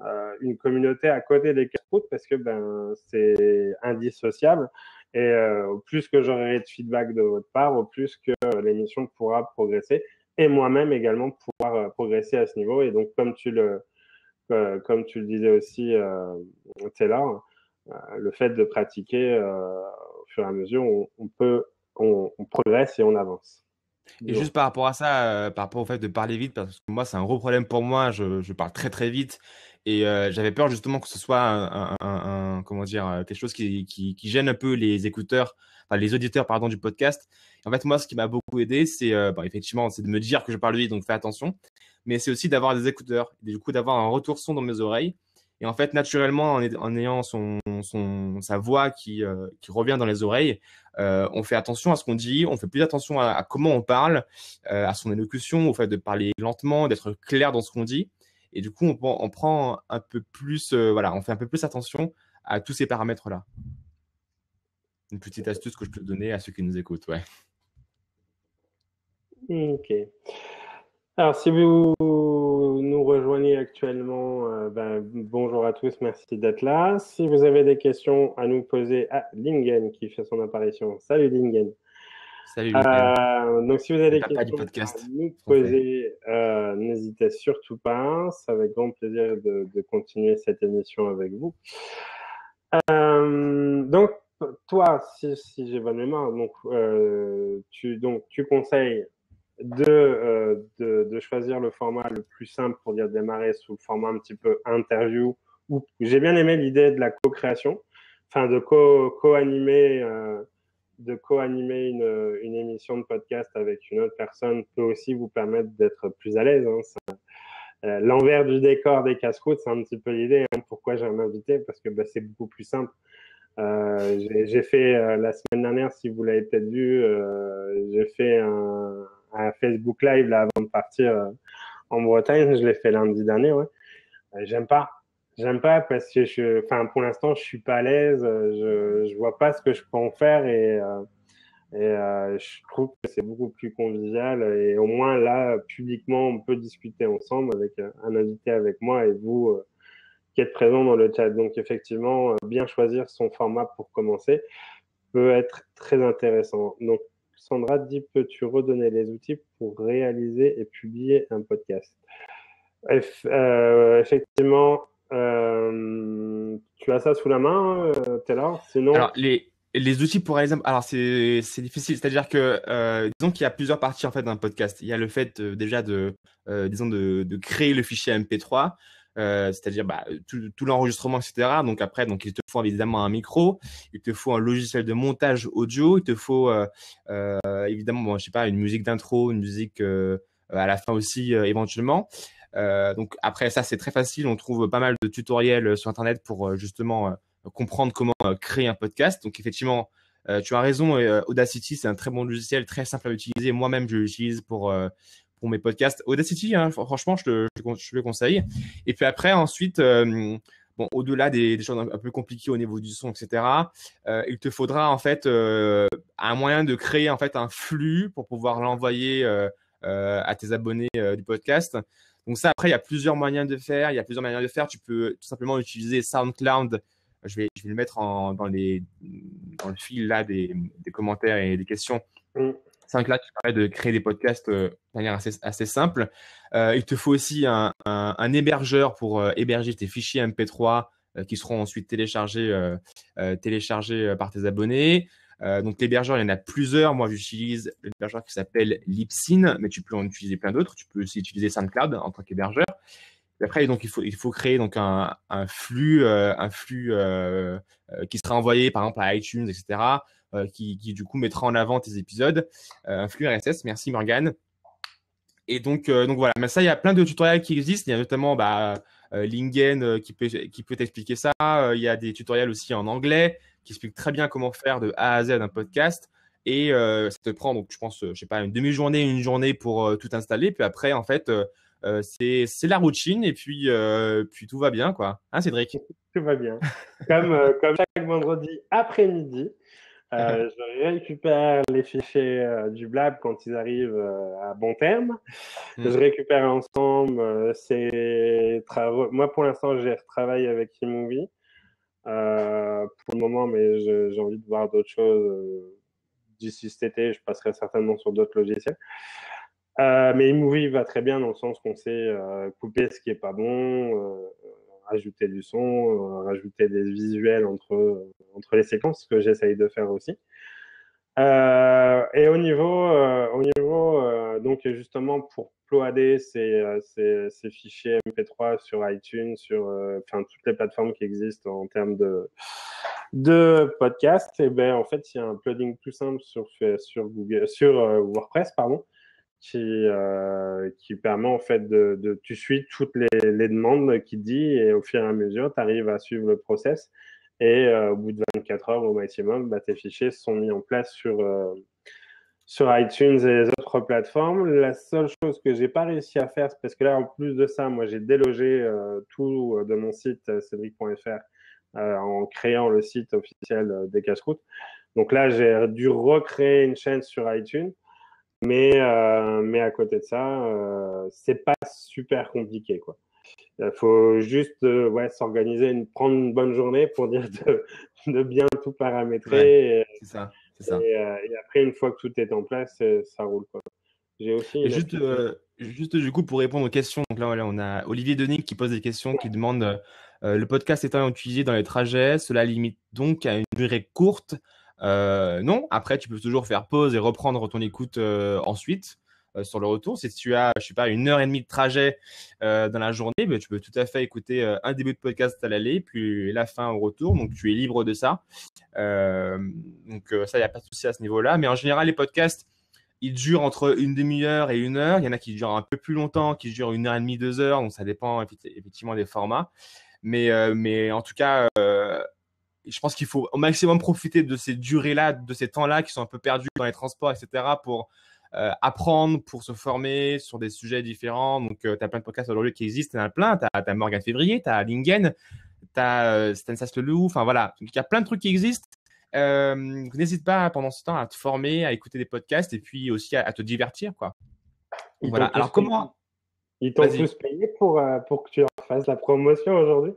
euh une communauté à côté des casse parce que ben, c'est indissociable. Et au plus que j'aurai de feedback de votre part, au plus que l'émission pourra progresser et moi-même également pouvoir progresser à ce niveau. Et donc, comme tu le, comme tu le disais aussi, euh, Taylor, le fait de pratiquer au fur et à mesure, on, peut, on, progresse et on avance. Et juste par rapport à ça, par rapport au fait de parler vite, parce que moi, c'est un gros problème pour moi, je, je parle très très vite et euh, j'avais peur justement que ce soit un, comment dire, euh, quelque chose qui, qui, gêne un peu les écouteurs, enfin les auditeurs pardon du podcast. En fait, moi, ce qui m'a beaucoup aidé, c'est euh, effectivement, c'est de me dire que je parle vite, donc fais attention. Mais c'est aussi d'avoir des écouteurs, et du coup d'avoir un retour son dans mes oreilles. Et en fait, naturellement, en, ayant son, sa voix qui, qui revient dans les oreilles, on fait attention à ce qu'on dit, on fait plus attention à, comment on parle, à son élocution, au fait de parler lentement, d'être clair dans ce qu'on dit. Et du coup, on, prend un peu plus, euh, voilà, on fait un peu plus attention à tous ces paramètres-là. Une petite astuce que je peux donner à ceux qui nous écoutent, ouais. Ok. Alors, si vous nous rejoignez actuellement, euh, ben, bonjour à tous, merci d'être là. Si vous avez des questions à nous poser, à Lingen qui fait son apparition. Salut Lingen. Salut. Euh, donc, si vous avez des questions à nous poser, euh, n'hésitez surtout pas. C'est avec grand plaisir de, continuer cette émission avec vous. Euh, donc, toi, si, j'ai bonne mémoire, donc, tu, donc, tu conseilles de, de, choisir le format le plus simple pour dire démarrer sous le format un petit peu interview. J'ai bien aimé l'idée de la co-création, enfin de co-animer de co-animer une, une, émission de podcast avec une autre personne peut aussi vous permettre d'être plus à l'aise. Hein. Euh, l'envers du décor des casse-croûtes, c'est un petit peu l'idée. Hein. Pourquoi j'ai un invité? Parce que bah, c'est beaucoup plus simple. Euh, j'ai fait euh, la semaine dernière, si vous l'avez peut-être vu, euh, j'ai fait un, un, Facebook Live là avant de partir en Bretagne. Je l'ai fait lundi dernier. Ouais. J'aime pas J'aime pas parce que je, enfin, pour l'instant, je suis pas à l'aise. Je, je vois pas ce que je peux en faire et, euh, euh, je trouve que c'est beaucoup plus convivial. Et au moins là, publiquement, on peut discuter ensemble avec euh, un invité avec moi et vous euh, qui êtes présent dans le chat. Donc effectivement, euh, bien choisir son format pour commencer peut être très intéressant. Donc Sandra dit, peux-tu redonner les outils pour réaliser et publier un podcast? Euh, Effectivement, euh, tu as ça sous la main, euh, Taylor? Sinon. Alors, les, les outils pour réaliser. Alors, c'est difficile. C'est-à-dire que, euh, disons qu'il y a plusieurs parties en fait d'un podcast. Il y a le fait déjà de, disons, de, de, créer le fichier MP3. Euh, c'est-à-dire bah, tout, l'enregistrement, etc. Donc après, donc il te faut évidemment un micro, il te faut un logiciel de montage audio, il te faut évidemment, bon, je sais pas, une musique d'intro, une musique à la fin aussi éventuellement. Euh, donc après ça c'est très facile, on trouve pas mal de tutoriels euh, sur internet pour euh, justement comprendre comment créer un podcast. Donc effectivement, tu as raison, Audacity c'est un très bon logiciel, très simple à utiliser. Moi-même je l'utilise pour pour mes podcasts. Audacity, hein, franchement, je, je, le conseille. Et puis après, ensuite, bon, au-delà des, choses un peu compliquées au niveau du son, etc., euh, il te faudra en fait euh, un moyen de créer en fait un flux pour pouvoir l'envoyer euh, à tes abonnés du podcast. Donc ça, après, il y a plusieurs moyens de faire. Il y a plusieurs manières de faire. Tu peux tout simplement utiliser SoundCloud. Je vais, le mettre dans, le fil là des, commentaires et des questions. SoundCloud qui permet de créer des podcasts euh, de manière assez, simple. Euh, il te faut aussi un, un, un hébergeur pour euh, héberger tes fichiers MP3 euh, qui seront ensuite téléchargés, par tes abonnés. Donc l'hébergeur, il y en a plusieurs. Moi, j'utilise l'hébergeur qui s'appelle Libsyn, mais tu peux en utiliser plein d'autres. Tu peux aussi utiliser SoundCloud en tant qu'hébergeur. Après, il faut créer donc un, un flux un qui sera envoyé par exemple à iTunes, etc. Euh, qui, qui du coup mettra en avant tes épisodes. Euh, un flux RSS. Merci Morgan. Et donc donc voilà. Mais ça, il y a plein de tutoriels qui existent. Il y a notamment bah, Lingen qui peut qui peut t'expliquer ça. il y a des tutoriels aussi en anglais qui explique très bien comment faire de A à Z un podcast. Et euh, ça te prend, donc, je pense, je sais pas, une demi-journée, une journée pour euh, tout installer. Puis après, en fait, euh, c'est la routine et puis, puis tout va bien, quoi. Hein, Cédric? Tout va bien. comme, comme chaque vendredi après-midi, je récupère les fichiers du Blab quand ils arrivent à bon terme. Mm. Je récupère ensemble. c'est Moi, pour l'instant, j'ai retravaillé avec eMovie. euh, pour le moment, mais j'ai envie de voir d'autres choses. D'ici cet été, je passerai certainement sur d'autres logiciels. mais iMovie va très bien dans le sens qu'on sait couper ce qui est pas bon, rajouter du son, rajouter des visuels entre, entre les séquences, ce que j'essaye de faire aussi. Euh, et au niveau, euh, au niveau euh, donc justement pour ploader ces, ces, ces, fichiers MP3 sur iTunes, sur enfin toutes les plateformes qui existent en termes de de podcast, et ben en fait il y a un plugin tout simple sur sur Google, sur WordPress pardon, qui qui permet en fait de, de tu suis toutes les, les demandes qui dit et au fur et à mesure tu arrives à suivre le process et euh, au bout de 24 heures au maximum, bah, tes fichiers sont mis en place sur, euh, sur iTunes et les autres plateformes. La seule chose que j'ai pas réussi à faire, c'est parce que là, en plus de ça, moi, j'ai délogé euh, tout de mon site cédric.fr en créant le site officiel des casse-routes. Donc là, j'ai dû recréer une chaîne sur iTunes. Mais, mais à côté de ça, c'est pas super compliqué, quoi. Il faut juste euh, ouais, s'organiser, prendre une bonne journée pour dire de, de bien tout paramétrer. c'est ça. ça. Euh, et, après, une fois que tout est en place, euh, ça roule. Quoi. J'ai aussi. juste, juste du coup, pour répondre aux questions, donc là, voilà, on a Olivier Denis qui pose des questions, qui demande le podcast étant utilisé dans les trajets, cela limite donc à une durée courte. Non, après, tu peux toujours faire pause et reprendre ton écoute ensuite. Euh, sur le retour. Si tu as, je sais pas, une heure et demie de trajet euh, dans la journée, ben, tu peux tout à fait écouter euh, un début de podcast à l'aller, puis la fin au retour. Donc, tu es libre de ça. donc, ça, il n'y a pas de souci à ce niveau-là. Mais en général, les podcasts, ils durent entre une demi-heure et une heure. Il y en a qui durent un peu plus longtemps, qui durent une heure et demie, deux heures. Donc, ça dépend effectivement des formats. Mais en tout cas, je pense qu'il faut au maximum profiter de ces durées-là, de ces temps-là qui sont un peu perdus dans les transports, etc., pour euh, apprendre pour se former sur des sujets différents. Donc, euh, tu as plein de podcasts aujourd'hui qui existent, tu en as plein. Tu as, Morgan Février, tu as Lingen, tu as euh, Stanislas Leloup. Enfin, voilà. Il y a plein de trucs qui existent. N'hésite pas pendant ce temps à te former, à écouter des podcasts et puis aussi à, te divertir. Quoi. voilà. Alors, comment. Ils t'ont tous payé pour, pour que tu en fasses la promotion aujourd'hui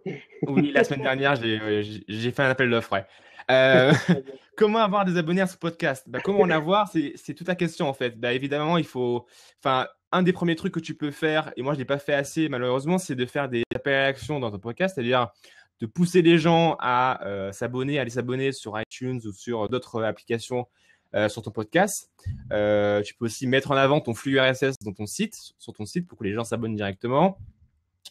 Oui, la semaine dernière, j'ai fait un appel d'offres. Ouais. Euh, comment avoir des abonnés à ce podcast? Bah, Comment en avoir? C'est toute la question en fait. Bah, évidemment, il faut. Enfin, un des premiers trucs que tu peux faire, et moi je ne l'ai pas fait assez malheureusement, c'est de faire des appels à l'action dans ton podcast, c'est-à-dire de pousser les gens à euh, s'abonner, à aller s'abonner sur iTunes ou sur d'autres applications euh, sur ton podcast. tu peux aussi mettre en avant ton flux RSS dans ton site, sur ton site pour que les gens s'abonnent directement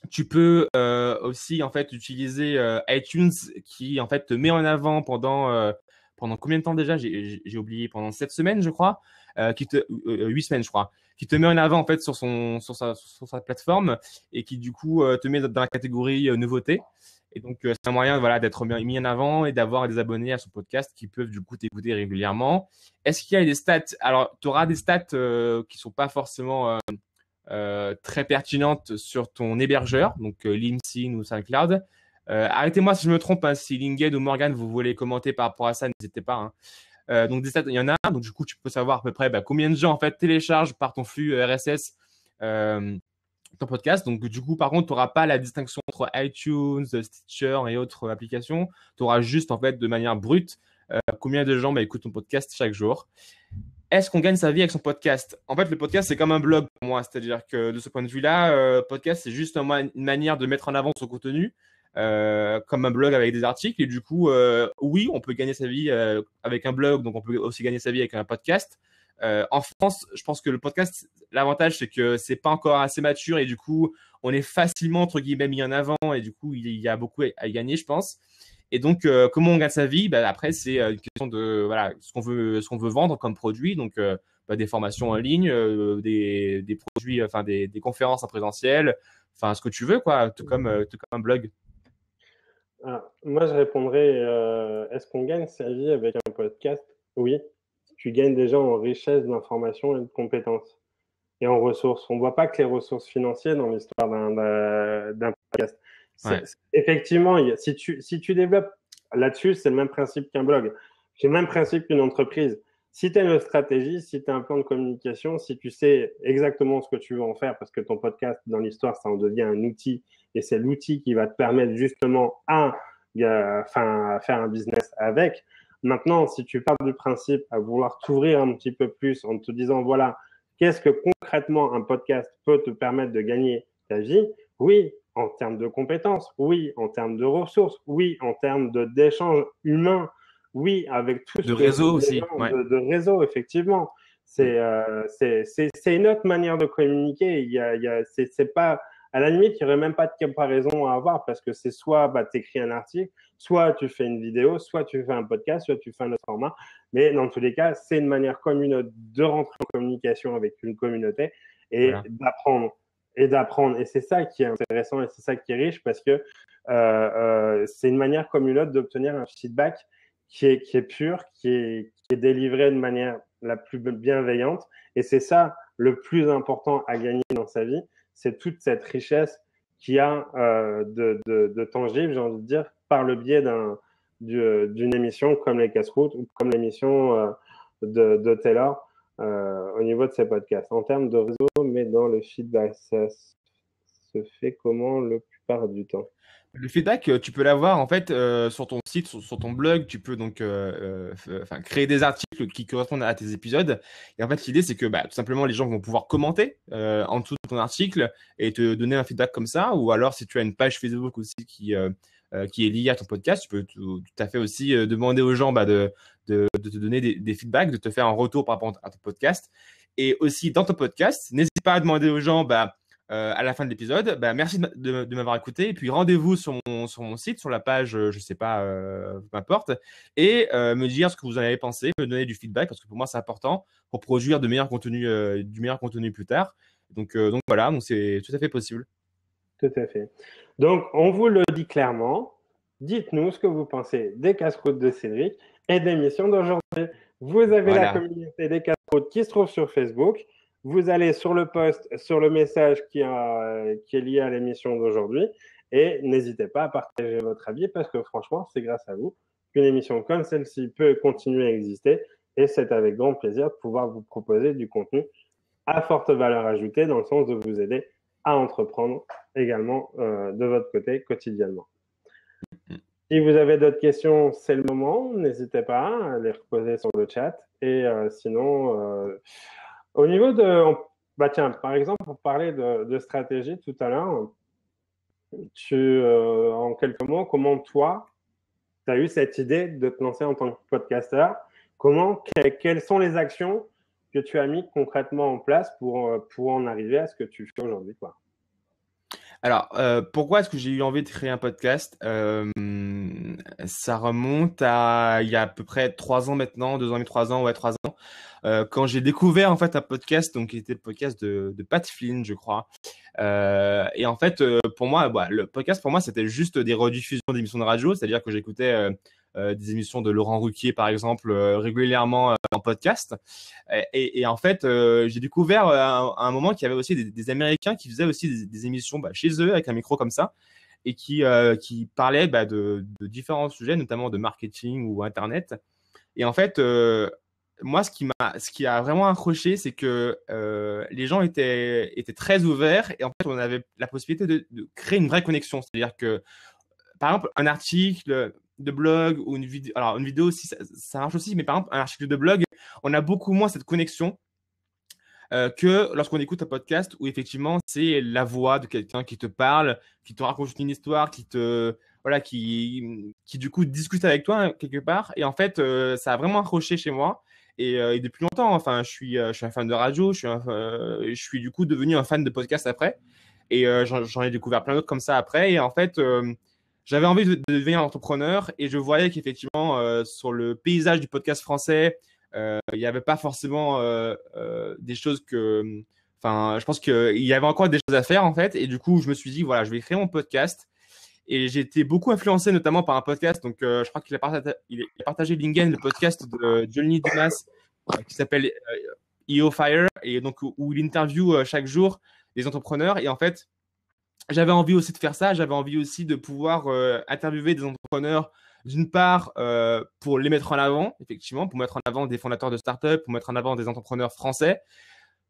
tu peux euh, aussi en fait utiliser euh, iTunes qui en fait te met en avant pendant euh, pendant combien de temps déjà? J'ai oublié pendant sept semaines je crois, qui te huit semaines je crois, qui te met en avant en fait sur son sur sa, sur sa plateforme et qui du coup te met dans la catégorie nouveauté. Et donc c'est un moyen voilà d'être mis en avant et d'avoir des abonnés à son podcast qui peuvent du coup t'écouter régulièrement. Est-ce qu'il y a des stats? Alors tu auras des stats qui sont pas forcément euh, très pertinente sur ton hébergeur, donc euh, LinkedIn ou SoundCloud. Euh, arrêtez-moi si je me trompe, hein, si Linged ou Morgan, vous voulez commenter par rapport à ça, n'hésitez pas. Hein. donc des stats, il y en a, donc du coup tu peux savoir à peu près bah, combien de gens en fait téléchargent par ton flux RSS ton podcast. Donc du coup par contre tu n'auras pas la distinction entre iTunes, Stitcher et autres applications. Tu auras juste en fait de manière brute combien de gens bah, écoutent ton podcast chaque jour est-ce qu'on gagne sa vie avec son podcast? En fait, le podcast, c'est comme un blog pour moi. C'est-à-dire que de ce point de vue-là, euh, podcast, c'est juste une manière de mettre en avant son contenu, euh, comme un blog avec des articles. Et du coup, euh, oui, on peut gagner sa vie avec un blog, donc on peut aussi gagner sa vie avec un podcast. En France, je pense que le podcast, l'avantage, c'est que c'est pas encore assez mature et du coup, on est facilement, entre guillemets, mis en avant et du coup, il y a beaucoup à gagner, je pense. Et donc, euh, comment on gagne sa vie? Bah, Après, c'est euh, une question de voilà, ce qu'on veut, veut vendre comme produit. Donc, euh, bah, des formations en ligne, des, des, produits, enfin des, des, conférences en présentiel, enfin ce que tu veux, quoi, tout comme, tout comme un blog. Ah, moi, je répondrais est-ce qu'on gagne sa vie avec un podcast? Oui. Tu gagnes déjà en richesse d'informations et de compétences et en ressources. On ne voit pas que les ressources financières dans l'histoire d'un podcast. Effectivement, si, tu, si tu développes là-dessus, c'est le même principe qu'un blog. C'est le même principe qu'une entreprise. Si tu as une stratégie, si tu as un plan de communication, si tu sais exactement ce que tu veux en faire, parce que ton podcast, dans l'histoire, ça en devient un outil, et c'est l'outil qui va te permettre justement, un, enfin, faire un business avec. Maintenant, si tu pars du principe à vouloir t'ouvrir un petit peu plus en te disant, voilà, qu'est-ce que concrètement un podcast peut te permettre de gagner ta vie? Oui, en termes de compétences, oui, en termes de ressources, oui, en termes d'échanges humains, oui, avec tout de réseau aussi, de, réseau effectivement. Euh, c'est c'est une autre manière de communiquer. Il y a, il y a c'est pas à la limite, il n'y aurait même pas de comparaison à avoir parce que c'est soit bah, tu écris un article, soit tu fais une vidéo, soit tu fais un podcast, soit tu fais un autre format. Mais dans tous les cas, c'est une manière commune de rentrer en communication avec une communauté et d'apprendre. Et d'apprendre. Et c'est ça qui est intéressant et c'est ça qui est riche parce que euh, euh, c'est une manière comme une autre d'obtenir un feedback qui est, qui est pur, qui est, qui est délivré de manière la plus bienveillante. Et c'est ça le plus important à gagner dans sa vie c'est toute cette richesse qu'il y a euh, de, de, tangible, j'ai envie de dire, par le biais d'une émission comme les casse-routes ou comme l'émission euh, de, Taylor euh, au niveau de ses podcasts. En termes de réseau, mais dans le feedback, ça se fait comment le plupart du temps? Le feedback, euh, tu peux l'avoir en fait euh, sur ton site, sur, ton blog. Tu peux donc euh, créer des articles qui correspondent à tes épisodes. Et en fait, l'idée, c'est que bah, tout simplement, les gens vont pouvoir commenter en dessous de ton article et te donner un feedback comme ça. Ou alors, si tu as une page Facebook aussi qui, qui est liée à ton podcast, tu peux tout, à fait aussi demander aux gens bah, de, de, te donner des, des, feedbacks, de te faire un retour par rapport à ton podcast. Et aussi, dans ton podcast, n'hésite pas à demander aux gens. Bah, euh, à la fin de l'épisode. Bah, merci de, m'avoir écouté. Et puis rendez-vous sur mon, sur mon site, sur la page, euh, je sais pas, euh, m'importe, et me dire ce que vous en avez pensé, me donner du feedback parce que pour moi c'est important pour produire de meilleurs contenus, du meilleur contenu plus tard. Donc, donc voilà, donc c'est tout à fait possible. Tout à fait. Donc on vous le dit clairement. Dites-nous ce que vous pensez des casse-croûtes de Cédric et des missions d'aujourd'hui. Vous avez la communauté des casse-croûtes qui se trouve sur Facebook. Vous allez sur le post, sur le message qui, est lié à l'émission d'aujourd'hui et n'hésitez pas à partager votre avis parce que franchement, c'est grâce à vous qu'une émission comme celle-ci peut continuer à exister et c'est avec grand plaisir de pouvoir vous proposer du contenu à forte valeur ajoutée dans le sens de vous aider à entreprendre également euh, de votre côté quotidiennement. Si vous avez d'autres questions, c'est le moment. N'hésitez pas à les reposer sur le chat. Et euh, sinon, euh, au niveau de. Bah tiens, par exemple, pour parler de, stratégie tout à l'heure, tu, euh, en quelques mots, comment toi, tu as eu cette idée de te lancer en tant que podcasteur? Comment, quelles sont les actions que tu as mis concrètement en place pour, euh, en arriver à ce que tu fais aujourd'hui quoi? Alors, euh, pourquoi est-ce que j'ai eu envie de créer un podcast? Ça remonte à il y a à peu près trois ans maintenant, deux ans et trois ans, ouais, trois ans. Euh, quand j'ai découvert en fait un podcast, donc qui était le podcast de, Pat Flynn, je crois. Euh, et en fait, euh, pour moi, bah, le podcast pour moi c'était juste des rediffusions d'émissions de radio, c'est-à-dire que j'écoutais euh, euh, des émissions de Laurent Ruquier par exemple régulièrement en podcast. Et, en fait, j'ai découvert à, un moment qu'il y avait aussi des, Américains qui faisaient aussi des, émissions bah, chez eux avec un micro comme ça et qui, qui parlaient bah, de, différents sujets, notamment de marketing ou internet. Et en fait, moi, ce qui m'a, ce qui a vraiment accroché, c'est que euh, les gens étaient, étaient très ouverts et en fait, on avait la possibilité de créer une vraie connexion. C'est-à-dire que, par exemple, un article de blog ou une vidéo, alors une vidéo aussi, ça, marche aussi, mais par exemple, un article de blog, on a beaucoup moins cette connexion euh, que lorsqu'on écoute un podcast où effectivement c'est la voix de quelqu'un qui te parle, qui te raconte une histoire, qui te voilà, qui, qui du coup discute avec toi quelque part. Et en fait, euh, ça a vraiment accroché chez moi. Euh, et, depuis longtemps, enfin, je suis, euh, je suis un fan de radio, je suis, euh, je suis du coup devenu un fan de podcast après. Et j'en ai découvert plein d'autres comme ça après. Et en fait, j'avais envie de, devenir entrepreneur et je voyais qu'effectivement, sur le paysage du podcast français, il n'y avait pas forcément des choses que. Enfin, je pense qu'il y avait encore des choses à faire en fait. Et du coup, je me suis dit, voilà, je vais créer mon podcast. Et j'ai été beaucoup influencé notamment par un podcast. Donc, euh, je crois qu'il a, partagé, il a partagé Lingen, le podcast de Johnny Dumas, euh, qui s'appelle EO euh, Fire, et donc où il interview chaque jour des entrepreneurs. Et en fait, j'avais envie aussi de faire ça. J'avais envie aussi de pouvoir interviewer des entrepreneurs, d'une part, pour les mettre en avant, effectivement, pour mettre en avant des fondateurs de startups, pour mettre en avant des entrepreneurs français,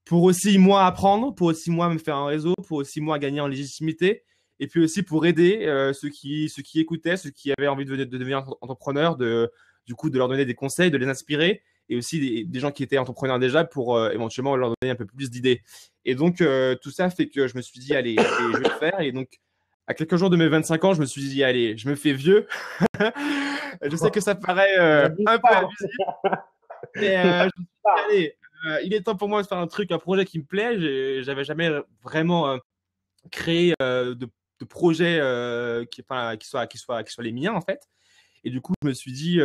pour aussi moi apprendre, pour aussi moi me faire un réseau, pour aussi moi gagner en légitimité et puis aussi pour aider ceux qui ceux qui écoutaient, ceux qui avaient envie de, de devenir entrepreneurs, de du coup de leur donner des conseils, de les inspirer et aussi des, gens qui étaient entrepreneurs déjà pour éventuellement leur donner un peu plus d'idées. Et donc tout ça fait que je me suis dit allez, je vais le faire et donc à quelques jours de mes 25 ans, je me suis dit allez, je me fais vieux. je sais que ça paraît un peu. Mais je me suis dit, allez, euh, il est temps pour moi de faire un truc, un projet qui me plaît. J'avais jamais vraiment euh, créé euh, de, de, projet qui, qui, soit, qui, soit, qui soit les miens, en fait. Et du coup, je me suis dit,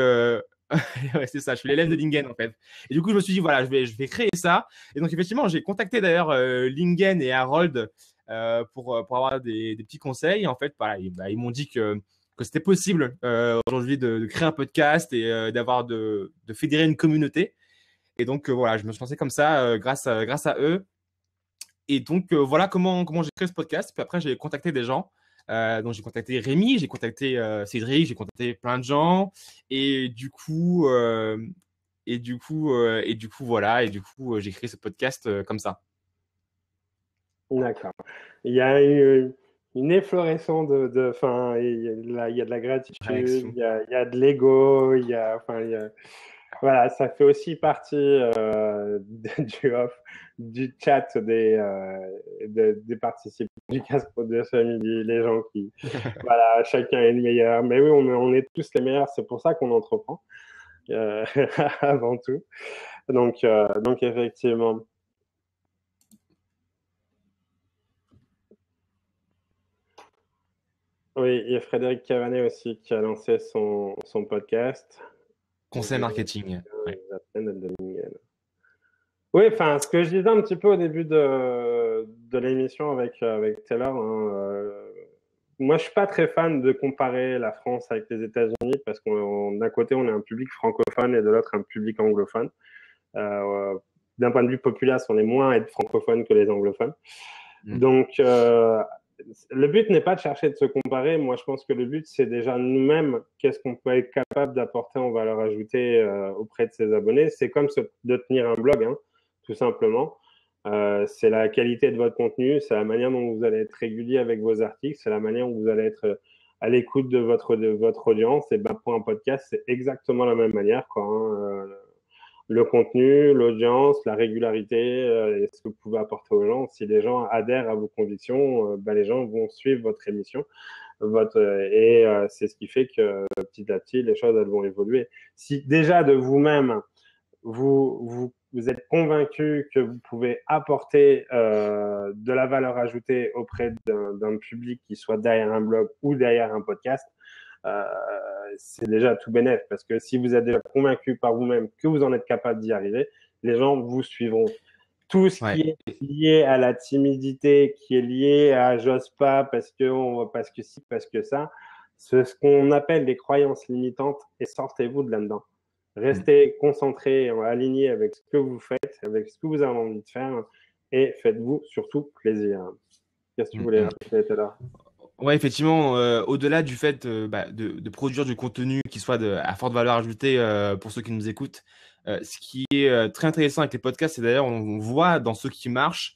c'est ça, je suis l'élève de Lingen en fait. Et du coup, je me suis dit, voilà, je vais, je vais créer ça. Et donc, effectivement, j'ai contacté d'ailleurs Lingen et Harold pour, pour avoir des, petits conseils. En fait, voilà, bah, ils m'ont dit que, que c'était possible aujourd'hui de, créer un podcast et d'avoir de, de fédérer une communauté. Et donc, euh, voilà, je me suis lancé comme ça euh, grâce, à, grâce à eux. Et donc, euh, voilà comment, comment j'ai créé ce podcast. Puis après, j'ai contacté des gens. Donc, j'ai contacté Rémi, j'ai contacté Cédric, j'ai contacté plein de gens. Et du coup, et du coup, et du coup, voilà. Et du coup, j'ai créé ce podcast comme ça. D'accord. Il y a eu une efflorescence de, enfin, il, y a, il y a de la gratitude, il y a, il y a de l'ego, il y a, enfin, il y a, voilà, ça fait aussi partie euh, du off, du chat des, euh, des participants du casque de ce midi, les gens qui, voilà, chacun est le meilleur. Mais oui, on, on est tous les meilleurs, c'est pour ça qu'on entreprend euh, avant tout. Donc, donc effectivement. Oui, il y a Frédéric Cavanet aussi qui a lancé son, son podcast. Conseil marketing. Oui, enfin, ce que je disais un petit peu au début de, de l'émission avec, avec Taylor, hein, euh, moi, je suis pas très fan de comparer la France avec les États-Unis parce qu'on d'un côté, on est un public francophone et de l'autre, un public anglophone. Euh, d'un point de vue populaire, on est moins à être francophone que les anglophones. Mm. Donc, euh, le but n'est pas de chercher de se comparer. Moi, je pense que le but, c'est déjà nous-mêmes, qu'est-ce qu'on peut être capable d'apporter en valeur ajoutée euh, auprès de ses abonnés. C'est comme de tenir un blog, hein, tout simplement. Euh, c'est la qualité de votre contenu, c'est la manière dont vous allez être régulier avec vos articles, c'est la manière dont vous allez être à l'écoute de votre, de votre audience. Et ben, pour un podcast, c'est exactement la même manière. Quoi, hein. Euh, le contenu, l'audience, la régularité euh, et ce que vous pouvez apporter aux gens. Si les gens adhèrent à vos convictions, euh, ben, les gens vont suivre votre émission. Votre, et euh, c'est ce qui fait que petit à petit, les choses elles vont évoluer. Si déjà de vous-même, vous, vous, vous, êtes convaincu que vous pouvez apporter de la valeur ajoutée auprès d'un public qui soit derrière un blog ou derrière un podcast, euh, c'est déjà tout bénéf parce que si vous êtes déjà convaincu par vous-même que vous en êtes capable d'y arriver, les gens vous suivront. Tout ce qui est lié à la timidité, qui est lié à j'ose pas parce que on parce que si, parce que ça, c'est ce qu'on appelle les croyances limitantes et sortez-vous de là-dedans. Restez concentré, aligné avec ce que vous faites, avec ce que vous avez envie de faire et faites-vous surtout plaisir. Qu'est-ce que tu voulais rajouter là Ouais, effectivement, euh, au-delà du fait euh, bah, de, produire du contenu qui soit à forte valeur ajoutée euh, pour ceux qui nous écoutent, ce qui est très intéressant avec les podcasts, c'est d'ailleurs on voit dans ceux qui marchent,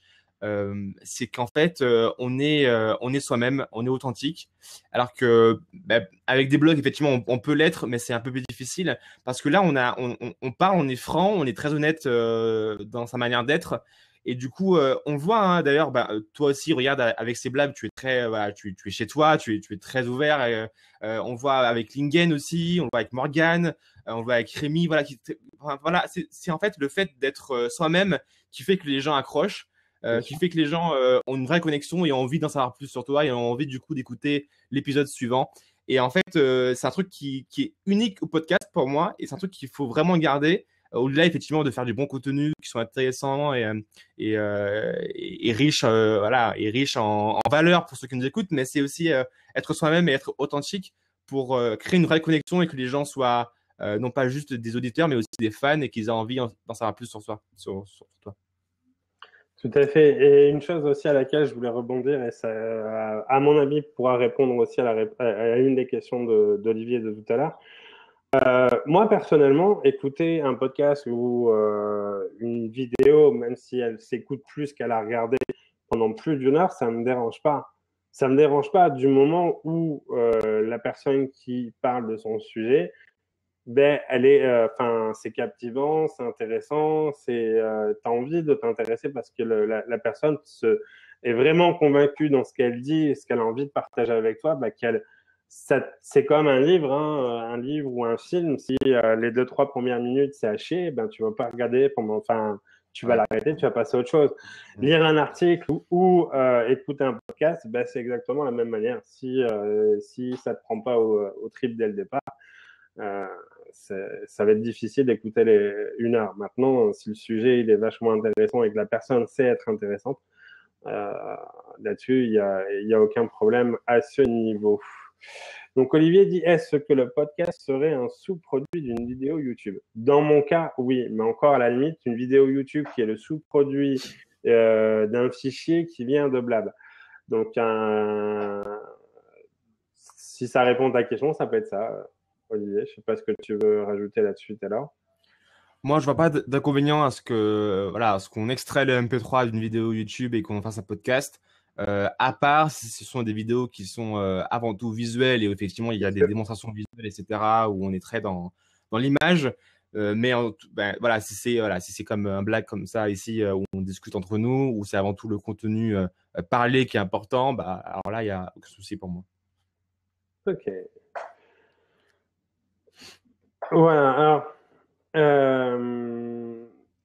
c'est qu'en fait on est est soi-même, on est authentique, alors que bah, avec des blogs effectivement on, peut l'être, mais c'est un peu plus difficile parce que là on a on, parle, on est franc, on est très honnête dans sa manière d'être et du coup, euh, on voit hein, d'ailleurs, bah, euh, toi aussi, regarde avec ces blagues, tu es très, voilà, tu, tu, es chez toi, tu es, tu es très ouvert. Et, euh, on voit avec Lingen aussi, on voit avec Morgan, on voit avec Rémi. Voilà, qui, voilà, c'est en fait le fait d'être soi-même qui fait que les gens accrochent. qui fait que les gens ont une vraie connexion et ont envie d'en savoir plus sur toi et ont envie du coup d'écouter l'épisode suivant. Et en fait, c'est un truc qui, qui, est unique au podcast pour moi et c'est un truc qu'il faut vraiment garder au-delà effectivement de faire du bon contenu qui sont intéressants et, euh, et, euh, et, riches, euh, voilà, et riches en, en, valeur pour ceux qui nous écoutent, mais c'est aussi être soi-même et être authentique pour créer une vraie connexion et que les gens soient non pas juste des auditeurs, mais aussi des fans et qu'ils aient envie d'en savoir plus sur, soi, sur, sur, toi. Tout à fait. Et une chose aussi à laquelle je voulais rebondir, et ça, à mon avis, pourra répondre aussi à, la, à une des questions d'Olivier de, de, tout à l'heure, euh, moi, personnellement, écouter un podcast ou euh, une vidéo, même si elle s'écoute plus qu'elle a regardé pendant plus d'une heure, ça ne me dérange pas. Ça me dérange pas du moment où euh, la personne qui parle de son sujet, ben, elle est, euh, enfin, c'est captivant, c'est intéressant, c'est, euh, t'as envie de t'intéresser parce que la, personne se, est vraiment convaincue dans ce qu'elle dit, ce qu'elle a envie de partager avec toi, ben, qu'elle, c'est comme un livre, hein, un livre ou un film. Si euh, les deux trois premières minutes c'est haché, ben tu vas pas regarder pendant, enfin, tu vas l'arrêter, tu vas passer à autre chose. Lire un article ou, ou euh, écouter un podcast, ben, c'est exactement la même manière. Si euh, si ça te prend pas au, au trip dès le départ, euh, ça va être difficile d'écouter les une heure. Maintenant, si le sujet il est vachement intéressant et que la personne sait être intéressante, euh, là-dessus il y a il y a aucun problème à ce niveau. Donc Olivier dit est-ce que le podcast serait un sous-produit d'une vidéo YouTube? Dans mon cas, oui, mais encore à la limite, une vidéo YouTube qui est le sous-produit euh, d'un fichier qui vient de Blab. Donc si ça répond à ta question, ça peut être ça, Olivier. Je sais pas ce que tu veux rajouter là-dessus alors. Moi, je vois pas d'inconvénient à ce que voilà, à ce qu'on extrait le MP3 d'une vidéo YouTube et qu'on fasse un podcast. Euh, à part si ce sont des vidéos qui sont euh, avant tout visuelles et où effectivement il y a des démonstrations visuelles, etc., où on est très dans, dans l'image. Euh, mais en, ben, voilà, si c'est voilà, si c'est comme un blague comme ça ici où on discute entre nous, où c'est avant tout le contenu parlé qui est important, bah alors là il y a aucun souci pour moi. Ok. Voilà. Alors,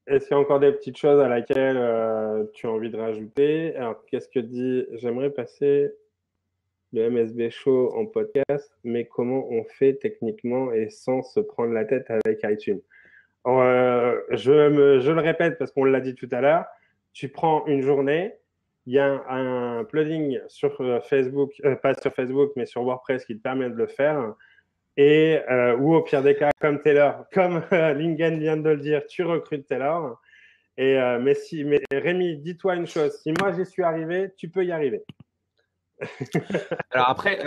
est-ce qu'il y a encore des petites choses à laquelle euh, tu as envie de rajouter? Alors, qu'est-ce que dit J'aimerais passer le MSB Show en podcast, mais comment on fait techniquement et sans se prendre la tête avec iTunes? Euh, je, le répète parce qu'on l'a dit tout à l'heure, tu prends une journée, il y a un, plugin sur euh, Facebook, pas sur Facebook, mais sur WordPress qui te permet de le faire et euh, ou au pire des cas, comme Taylor, comme euh, Lingen vient de le dire, tu recrutes Taylor. Et euh, mais si, mais Rémi, dis-toi une chose. Si moi j'y suis arrivé, tu peux y arriver. Alors après,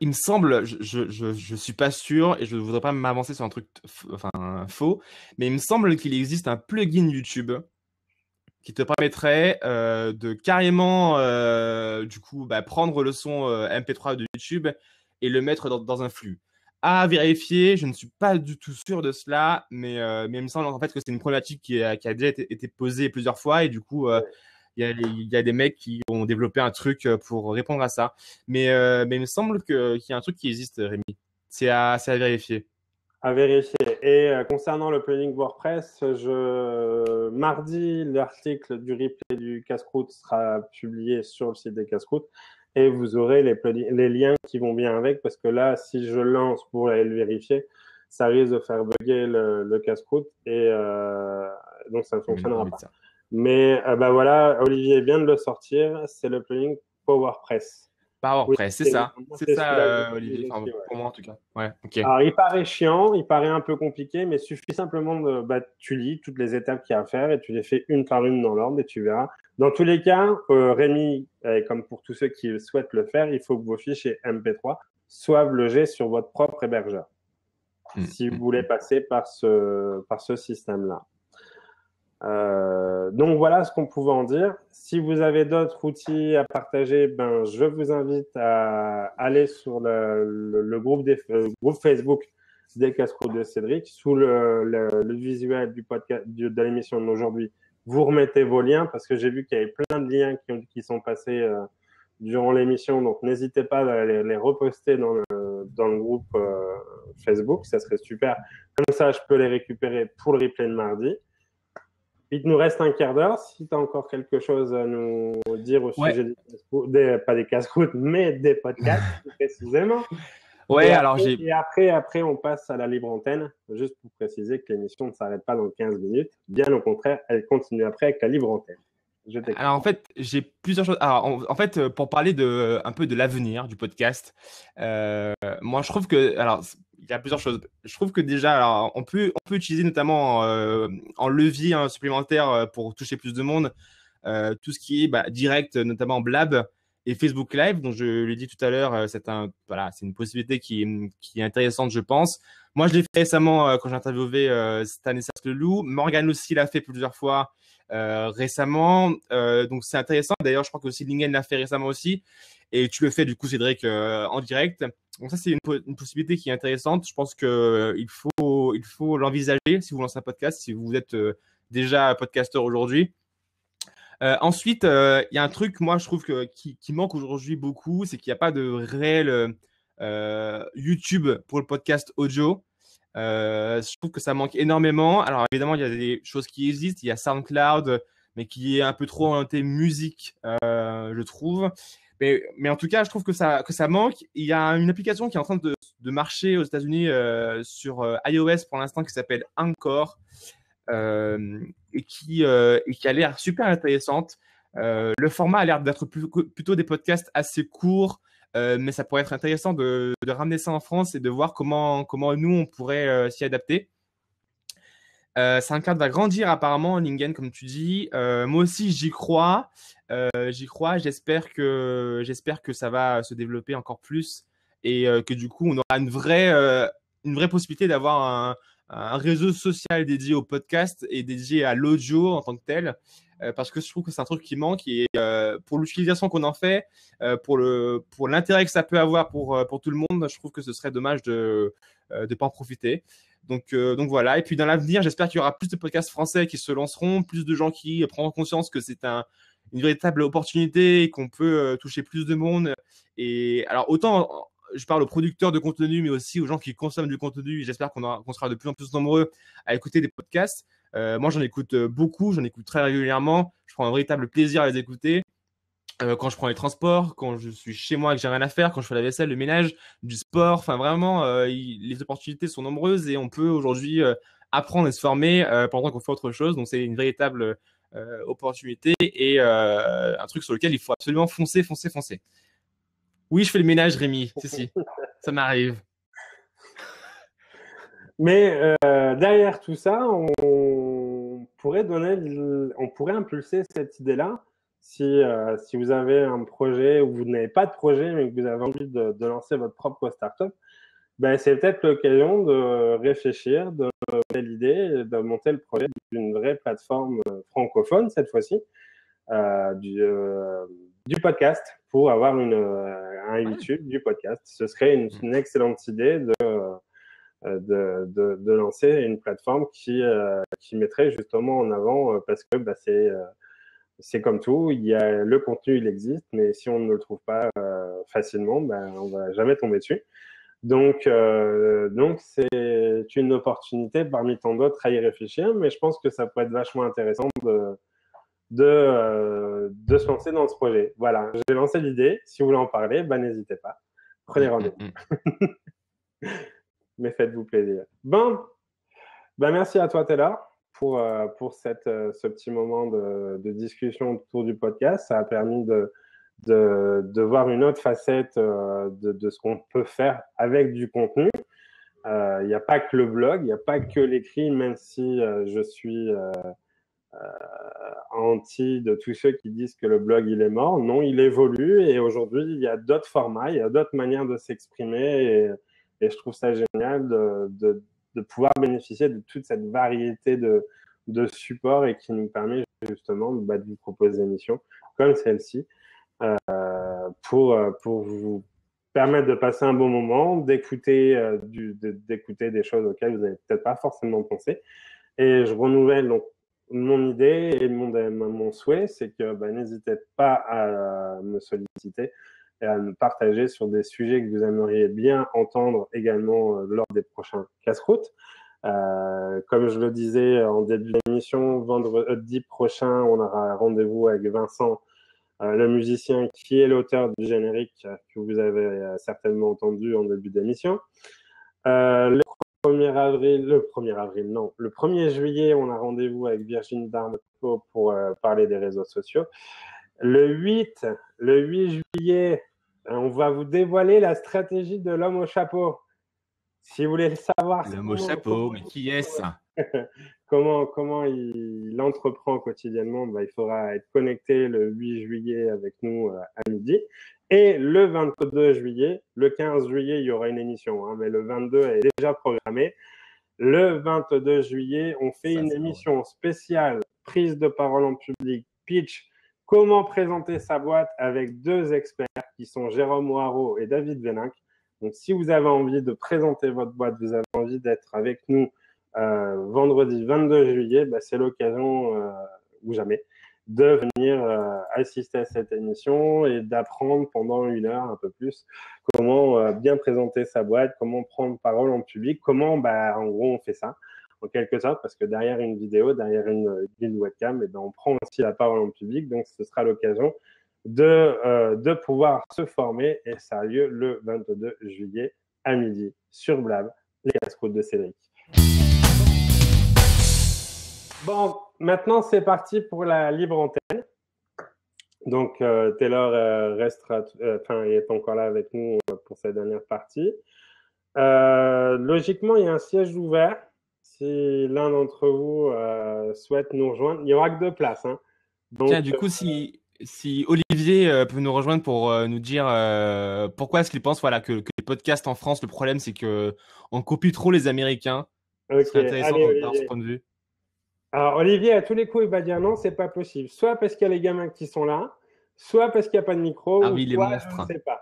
il me semble, je, je, je, suis pas sûr et je ne voudrais pas m'avancer sur un truc enfin, faux, mais il me semble qu'il existe un plugin YouTube qui te permettrait de carrément, du coup, bah, prendre le son MP3 de YouTube et le mettre dans, dans un flux à vérifier. Je ne suis pas du tout sûr de cela, mais, euh, mais il me semble en fait que c'est une problématique qui a, qui a déjà été, été, posée plusieurs fois et du coup, euh, il, y a, il y, a, des mecs qui ont développé un truc euh, pour répondre à ça. Mais, euh, mais il me semble qu'il y a un truc qui existe, Rémi. C'est à, à vérifier. À vérifier. Et concernant le planning WordPress, je mardi, l'article du replay du casse-croûte sera publié sur le site des casse-croûtes et vous aurez les, les, liens qui vont bien avec parce que là, si je lance pour aller le vérifier, ça risque de faire bugger le, le casse-croûte et euh, donc ça ne fonctionnera pas. Mais euh, bah voilà, Olivier vient de le sortir, c'est le plugin PowerPress. PowerPress, oui, c'est ça. C'est ça, euh, Olivier, enfin, ouais. pour moi en tout cas. Ouais, okay. Alors, il paraît chiant, il paraît un peu compliqué, mais suffit simplement de, bah, tu lis toutes les étapes qu'il y a à faire et tu les fais une par une dans l'ordre et tu verras. Dans tous les cas, euh, Rémi, comme pour tous ceux qui souhaitent le faire, il faut que vos fichiers MP3 soient logés sur votre propre hébergeur. Mmh. Si vous voulez passer par ce, par ce système-là. Euh, donc voilà ce qu'on pouvait en dire. Si vous avez d'autres outils à partager, ben je vous invite à aller sur le, le, le groupe, des, le groupe Facebook des casse de Cédric sous le, visuel du podcast de, l'émission d'aujourd'hui. Vous remettez vos liens parce que j'ai vu qu'il y avait plein de liens qui, qui sont passés euh, durant l'émission. Donc n'hésitez pas à les, les, reposter dans le, dans le groupe euh, Facebook, ça serait super. Comme ça, je peux les récupérer pour le replay de mardi. Il nous reste un quart d'heure. Si tu as encore quelque chose à nous dire au ouais. sujet des, des, pas des casse-croûtes, mais des podcasts, précisément. Ouais, et alors j'ai. Et après, après, on passe à la libre antenne, juste pour préciser que l'émission ne s'arrête pas dans 15 minutes. Bien au contraire, elle continue après avec la libre antenne. Alors en fait, j'ai plusieurs choses. Alors en, en, fait, pour parler de un peu de l'avenir du podcast, euh, moi je trouve que alors il y a plusieurs choses. Je trouve que déjà, on peut utiliser notamment euh, en levier hein, supplémentaire euh, pour toucher plus de monde euh, tout ce qui est bah, direct, notamment Blab. et Facebook Live. Donc, je l'ai dit tout à l'heure, c'est une possibilité qui, est intéressante, je pense. Moi, je l'ai fait récemment quand j'ai interviewé Stanislas Leloup. Morgan aussi l'a fait plusieurs fois récemment. donc, c'est intéressant. D'ailleurs, je crois que aussi Lingen l'a fait récemment aussi. Et tu le fais, du coup, Cédric, en direct. Donc ça, c'est une, possibilité qui est intéressante. Je pense qu'il faut, il faut l'envisager si vous lancez un podcast, si vous êtes déjà podcasteur aujourd'hui. Euh, ensuite, euh, il y a un truc, moi, je trouve que, qui, manque aujourd'hui beaucoup, c'est qu'il n'y a pas de réel euh, YouTube pour le podcast audio. je trouve que ça manque énormément. Alors, évidemment, il y a des choses qui existent. Il y a SoundCloud, mais qui est un peu trop orienté musique, je trouve. Mais, en tout cas, je trouve que ça, que ça manque. Il y a une application qui est en train de, marcher aux États-Unis sur iOS pour l'instant qui s'appelle Anchor. Euh, et, qui, euh, qui a l'air super intéressante. Euh, le format a l'air d'être plutôt des podcasts assez courts, mais ça pourrait être intéressant de, de, ramener ça en France et de voir comment, comment nous, on pourrait s'y adapter. Euh, cadre va grandir apparemment, Lingen, comme tu dis. moi aussi, j'y crois. j'y crois. J'espère que, ça va se développer encore plus et que du coup, on aura une vraie, possibilité d'avoir un, réseau social dédié au podcast et dédié à l'audio en tant que tel, euh, parce que je trouve que c'est un truc qui manque et euh, pour l'utilisation qu'on en fait, euh, pour pour l'intérêt que ça peut avoir pour pour tout le monde, je trouve que ce serait dommage de ne pas en profiter. Donc, donc voilà. Et puis dans l'avenir, j'espère qu'il y aura plus de podcasts français qui se lanceront, plus de gens qui prendront conscience que c'est un, une véritable opportunité et qu'on peut toucher plus de monde. Et alors autant je parle aux producteurs de contenu, mais aussi aux gens qui consomment du contenu. J'espère qu'on sera de plus en plus nombreux à écouter des podcasts. Euh, moi, j'en écoute euh, beaucoup, j'en écoute très régulièrement. Je prends un véritable plaisir à les écouter. Euh, quand je prends les transports, quand je suis chez moi et que j'ai rien à faire, quand je fais la vaisselle, le ménage, du sport, enfin vraiment, les opportunités sont nombreuses et on peut aujourd'hui apprendre et se former pendant qu'on fait autre chose. Donc c'est une véritable opportunité et un truc sur lequel il faut absolument foncer, foncer, foncer. Oui, je fais le ménage, Rémi. Si, si. Ça m'arrive. Mais euh, derrière tout ça, on pourrait donner, on pourrait impulser cette idée-là. Si, euh, si vous avez un projet ou vous n'avez pas de projet, mais que vous avez envie de, lancer votre propre startup, ben c'est peut-être l'occasion de réfléchir, de monter l'idée, de monter le projet d'une vraie plateforme francophone cette fois-ci, euh, du, du podcast pour avoir une, euh, un YouTube du podcast. Ce serait une, une excellente idée de, euh, de, de, de, lancer une plateforme qui, euh, qui mettrait justement en avant parce que bah, c'est c'est comme tout, il y a le contenu, il existe, mais si on ne le trouve pas facilement, ben, on va jamais tomber dessus. Donc, euh, donc c'est une opportunité parmi tant d'autres à y réfléchir, mais je pense que ça pourrait être vachement intéressant de, de, euh, de se lancer dans ce projet. Voilà, j'ai lancé l'idée. Si vous voulez en parler, bah, n'hésitez pas. Prenez mm, mm, rendez-vous. Mais faites-vous plaisir. Bon, bah, merci à toi, Taylor, pour, euh, pour cette, euh, ce petit moment de, de, discussion autour du podcast. Ça a permis de, de, de voir une autre facette de, de ce qu'on peut faire avec du contenu. Il n'y a pas que le blog, il n'y a pas que l'écrit, même si je suis euh, anti de tous ceux qui disent que le blog il est mort. Non, il évolue et aujourd'hui il y a d'autres formats, il y a d'autres manières de s'exprimer et, je trouve ça génial de, pouvoir bénéficier de toute cette variété de, supports et qui nous permet justement bah, de vous proposer des émissions comme celle-ci euh, pour, pour vous permettre de passer un bon moment, d'écouter euh, des choses auxquelles vous n'avez peut-être pas forcément pensé. Et je renouvelle donc mon idée et mon, mon souhait, c'est que bah, n'hésitez pas à me solliciter et à me partager sur des sujets que vous aimeriez bien entendre également euh, lors des prochains casse-routes. Euh, comme je le disais en début d'émission, vendredi prochain, on aura rendez-vous avec Vincent, euh, le musicien qui est l'auteur du générique que vous avez certainement entendu en début d'émission. Euh, 1er avril, le 1er avril, non, le 1er juillet, on a rendez-vous avec Virginie Darmeco pour parler des réseaux sociaux. Le 8, le 8 juillet, on va vous dévoiler la stratégie de l'homme au chapeau. Si vous voulez le savoir. L'homme au chapeau, mais qui est-ce? Comment, comment il, entreprend quotidiennement bah, Il faudra être connecté le 8 juillet avec nous euh, à midi. Et le 22 juillet, le 15 juillet, il y aura une émission, hein, mais le 22 est déjà programmé. Le 22 juillet, on fait une émission spéciale, prise de parole en public, pitch, comment présenter sa boîte avec deux experts qui sont Jérôme Moirot et David Véninck. Donc, si vous avez envie de présenter votre boîte, vous avez envie d'être avec nous euh, vendredi 22 juillet, bah, c'est l'occasion euh, ou jamais de venir euh, assister à cette émission et d'apprendre pendant une heure un peu plus comment bien présenter sa boîte, comment prendre parole en public, comment, bah, en gros, on fait ça en quelque sorte, parce que derrière une vidéo, derrière une, une webcam, et eh ben, on prend aussi la parole en public, donc ce sera l'occasion de, euh, de pouvoir se former et ça a lieu le 22 juillet à midi sur Blab, les casse de Cédric. Bon, maintenant c'est parti pour la libre antenne. Donc euh, Taylor euh, restera, euh, enfin, est encore là avec nous pour cette dernière partie. logiquement, il y a un siège ouvert. Si l'un d'entre vous souhaite nous rejoindre, il n'y aura que deux places. Hein. Tiens, du coup, si, si Olivier peut nous rejoindre pour nous dire pourquoi est-ce qu'il pense voilà, que, les podcasts en France, le problème c'est que on copie trop les Américains. C'est intéressant de ce point de vue. Alors, Olivier, à tous les coups, il va dire non, c'est pas possible. Soit parce qu'il y a les gamins qui sont là, soit parce qu'il n'y a pas de micro. Ah oui, les monstres. Je ne sais pas.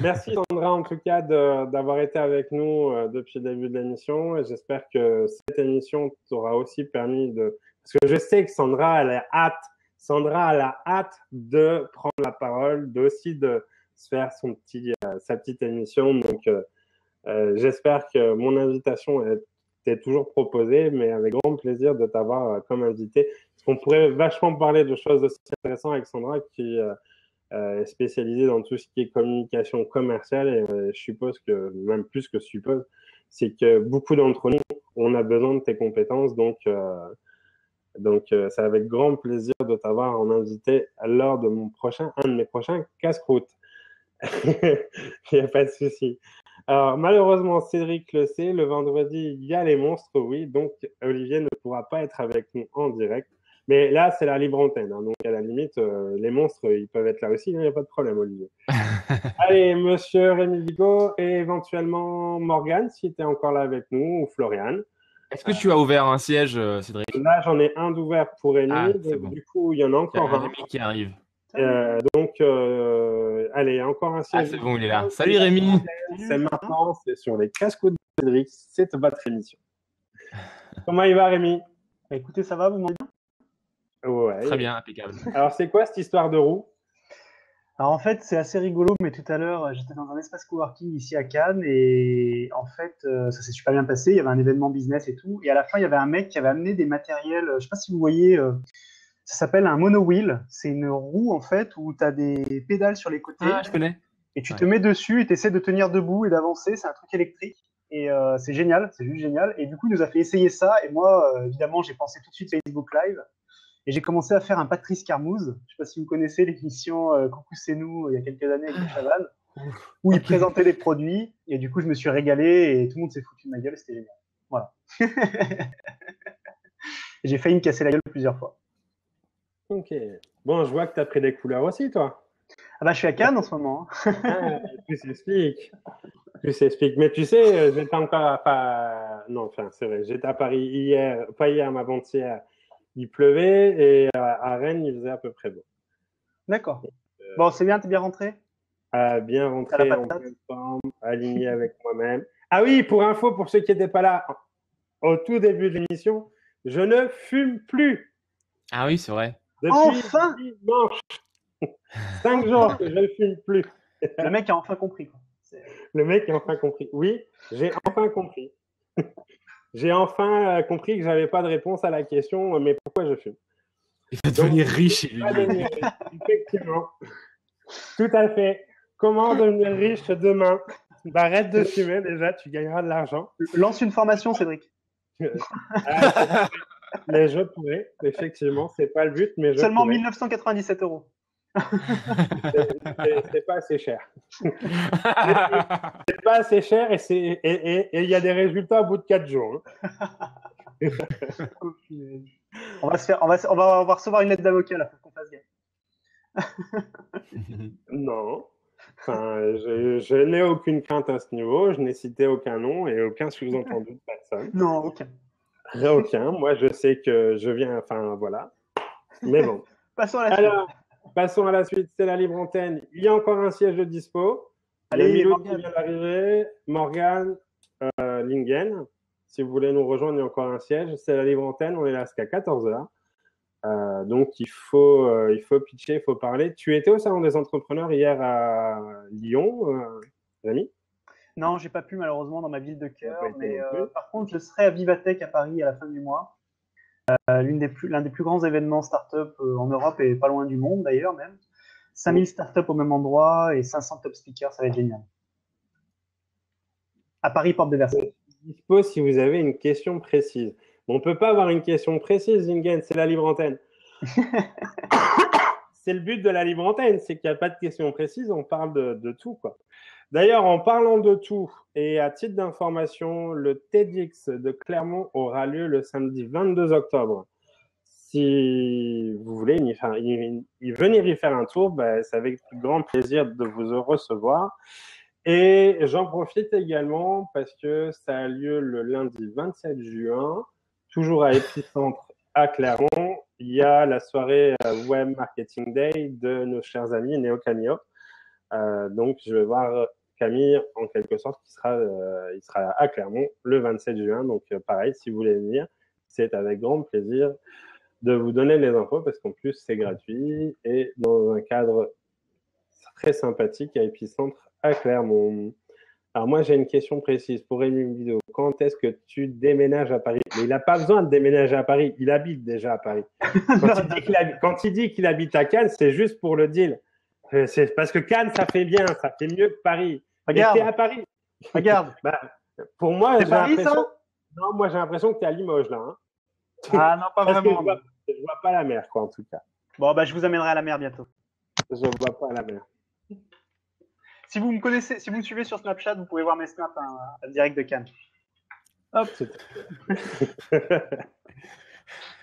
Merci Sandra en tout cas d'avoir été avec nous euh, depuis le début de l'émission et j'espère que cette émission t'aura aussi permis de parce que je sais que Sandra elle a hâte Sandra elle a hâte de prendre la parole, de aussi de se faire son petit euh, sa petite émission donc euh, j'espère que mon invitation est toujours proposé, mais avec grand plaisir de t'avoir comme invité. Parce qu'on pourrait vachement parler de choses aussi intéressantes avec Sandra, qui euh, est spécialisée dans tout ce qui est communication commerciale. Et je suppose que, même plus que je suppose, c'est que beaucoup d'entre nous, on a besoin de tes compétences. Donc, donc c'est avec grand plaisir de t'avoir en invité lors de mon prochain, un de mes prochains casse-croûte. Il n'y a pas de souci. Alors, malheureusement, Cédric le sait, le vendredi, il y a les monstres, oui. Donc, Olivier ne pourra pas être avec nous en direct. Mais là, c'est la libre antenne. Hein. donc, à la limite, euh, les monstres, ils peuvent être là aussi. Il n'y a pas de problème, Olivier. Allez, monsieur Rémi Vigo et éventuellement Morgane, si tu es encore là avec nous, ou Florian. Est-ce que tu as ouvert un siège, euh, Cédric? Là, j'en ai un d'ouvert pour Rémi. Ah, du coup, il y en a encore un. Rémi qui arrive. Euh, donc, euh, allez, encore un siège. Ah, c'est bon, il est là. Salut Rémi. C'est maintenant, c'est sur les casques de Cédric, c'est votre émission. Comment il va, Rémi? Bah, Écoutez, ça va, vous m'entendez? Très bien, impeccable. Alors, c'est quoi cette histoire de roue? Alors en fait, c'est assez rigolo, mais tout à l'heure, j'étais dans un espace coworking ici à Cannes et en fait, euh, ça s'est super bien passé. Il y avait un événement business et tout. Et à la fin, il y avait un mec qui avait amené des matériels. Je ne sais pas si vous voyez, ça s'appelle un monowheel. C'est une roue, en fait, où tu as des pédales sur les côtés. Ah, je connais. Et tu te mets dessus et tu essaies de tenir debout et d'avancer. C'est un truc électrique. Et euh, c'est génial, c'est juste génial. Et du coup, il nous a fait essayer ça. Et moi, euh, évidemment, j'ai pensé tout de suite Facebook Live. Et j'ai commencé à faire un Patrice Carmouze. Je sais pas si vous connaissez l'émission euh, Coucou, c'est nous, il y a quelques années avec Chaval, où il présentait les produits. Et du coup, je me suis régalé et tout le monde s'est foutu de ma gueule. C'était génial. Voilà. j'ai failli me casser la gueule plusieurs fois. Ok. Bon, je vois que tu as pris des couleurs aussi, toi. Ah bah, je suis à Cannes en ce moment. Hein. ah, tu s'expliques. Tu s'expliques. Mais tu sais, euh, j'étais encore à... Non, enfin, c'est vrai. J'étais à Paris hier, pas hier, mais avant-hier. Il pleuvait et à Rennes, il faisait à peu près beau. D'accord. Euh, bon, c'est bien, t'es bien rentré? Ah, Bien rentré, en forme, aligné avec moi-même. Ah oui, pour info, pour ceux qui n'étaient pas là, au tout début de l'émission, je ne fume plus. Ah oui, c'est vrai. Depuis enfin dimanche. Cinq jours que je ne fume plus. Le mec a enfin compris. Le mec a enfin compris. Oui, j'ai enfin compris. J'ai enfin euh, compris que j'avais pas de réponse à la question, mais pourquoi je fume? Il va devenir riche. Effectivement. Tout à fait. Comment devenir riche demain? Bah, Arrête de fumer déjà, tu gagneras de l'argent. Lance une formation, Cédric. Ah, mais je pourrais, effectivement, c'est pas le but, mais je Seulement 1997 euros. C'est pas assez cher. c'est pas assez cher et il et, et, y a des résultats au bout de 4 jours. On, va se faire, on, va, on, va, recevoir une lettre d'avocat là, faut qu'on fasse gaffe. non. Enfin, je, je n'ai aucune crainte à ce niveau, je n'ai cité aucun nom et aucun sous-entendu de personne. Non, aucun. Aucun. Moi, je sais que je viens, enfin, voilà. Mais bon. Passons à la Alors, suite. Passons à la suite, c'est la libre antenne. Il y a encore un siège de dispo. Allez, Milo qui vient d'arriver, Morgan, euh, Lingen. Si vous voulez nous rejoindre, il y a encore un siège. C'est la libre antenne, on est là jusqu'à 14h. Euh, donc il faut, euh, il faut pitcher, il faut parler. Tu étais au salon des entrepreneurs hier à Lyon, euh, Non, j'ai pas pu malheureusement dans ma ville de cœur, mais euh, par contre je serai à Vivatech à Paris à la fin du mois. Plus, l'un des plus grands événements startup en Europe et pas loin du monde d'ailleurs même. 5000 startups au même endroit et 500 top speakers, ça va être génial. À Paris, porte de Versailles. Dispo si vous avez une question précise. On ne peut pas avoir une question précise, Zingen, c'est la libre antenne. c'est le but de la libre antenne, c'est qu'il n'y a pas de question précise, on parle de, tout. quoi. D'ailleurs, en parlant de tout, et à titre d'information, le TEDx de Clermont aura lieu le samedi 22 octobre. Si vous voulez y, venir y faire un tour, ben, c'est avec grand plaisir de vous recevoir. Et j'en profite également parce que ça a lieu le lundi 27 juin toujours à Epicentre à Clermont, il y a la soirée euh, Web Marketing Day de nos chers amis Néo Camille. Euh, donc, je vais voir Camille en quelque sorte qui sera, euh, il sera à Clermont le 27 juin. Donc, pareil, si vous voulez venir, c'est avec grand plaisir de vous donner les infos parce qu'en plus, c'est gratuit et dans un cadre très sympathique à Epicentre à Clermont. Alors moi, j'ai une question précise pour une vidéo. Quand est-ce que tu déménages à Paris? Mais il n'a pas besoin de déménager à Paris. Il habite déjà à Paris. Quand, il, dit qu'il habite, à Cannes, c'est juste pour le deal. C'est parce que Cannes, ça fait bien, ça fait mieux que Paris. Regarde. à Paris. Regarde. Bah, pour moi, j'ai l'impression. Non, moi, j'ai l'impression que tu es à Limoges là. Hein. Ah non, pas vraiment. je vois, vois pas la mer, quoi, en tout cas. Bon, bah, je vous amènerai à la mer bientôt. Je vois pas la mer. Si vous me connaissez, si vous me suivez sur Snapchat, vous pouvez voir mes snaps en, direct de Cannes. Hop.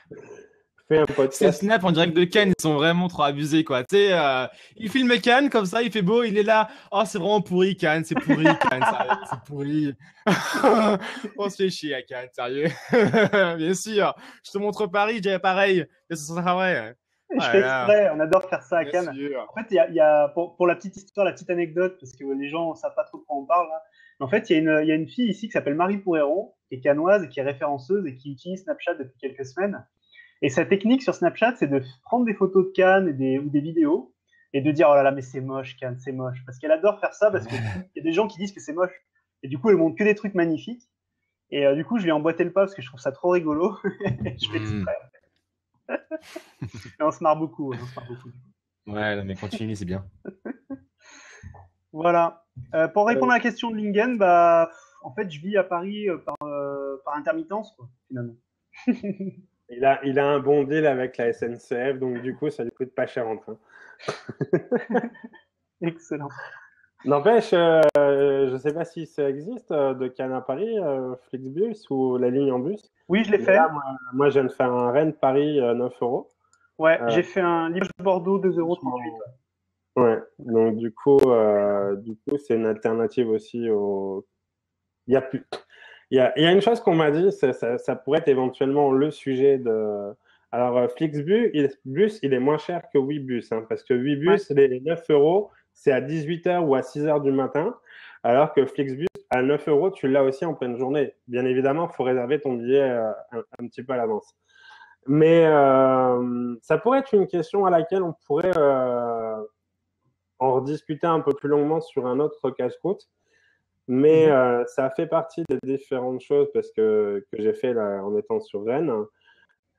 Fais un Ces snaps en direct de Cannes, ils sont vraiment trop abusés, quoi. Tu sais, euh, il filme Cannes comme ça, il fait beau, il est là. Oh, c'est vraiment pourri, Cannes, c'est pourri, Cannes, c'est pourri. On se fait chier à Cannes, sérieux. Bien sûr. Je te montre Paris, je dirais pareil. Mais ce sera vrai. Je fais exprès, on adore faire ça à Cannes. En fait, il y a, pour, la petite histoire, la petite anecdote, parce que les gens ne savent pas trop de quoi on parle. En fait, il y, a une, fille ici qui s'appelle Marie Pouréron, qui est canoise, qui est référenceuse et qui utilise Snapchat depuis quelques semaines. Et sa technique sur Snapchat, c'est de prendre des photos de Cannes et des, ou des vidéos et de dire oh là là mais c'est moche Cannes, c'est moche. Parce qu'elle adore faire ça parce qu'il y a des gens qui disent que c'est moche. Et du coup, elle montre que des trucs magnifiques. Et euh, du coup, je lui ai emboîté le pas parce que je trouve ça trop rigolo. je fais hmm. exprès on se marre beaucoup. On se marre beaucoup. Ouais, mais continue, c'est bien. voilà. Euh, pour répondre à la question de Lingen, bah, en fait, je vis à Paris euh, par, euh, par, intermittence, quoi, finalement. il, a, il a un bon deal avec la SNCF, donc du coup, ça lui coûte pas cher en train. Excellent. N'empêche, je ne sais pas si ça existe de Cannes à Paris, Flixbus ou la ligne en bus. Oui, je l'ai fait. moi, je viens de faire un Rennes-Paris 9 euros. Ouais, euh, j'ai fait un Limoges-Bordeaux 2,38 euros. Ouais, donc du coup, euh, du coup, c'est une alternative aussi au. Il y a plus. Il y a, il y a une chose qu'on m'a dit, ça, ça, pourrait être éventuellement le sujet de. Alors, euh, Flixbus, il, bus, il est moins cher que Webus, hein, parce que Webus, les 9 euros, c'est à 18h ou à 6h du matin, alors que Flixbus, à 9 euros, tu l'as aussi en pleine journée. Bien évidemment, il faut réserver ton billet euh, un, petit peu à l'avance. Mais euh, ça pourrait être une question à laquelle on pourrait euh, en rediscuter un peu plus longuement sur un autre casse-croûte. Mais mhm. ça fait partie des différentes choses parce que, que j'ai fait là, en étant sur Rennes.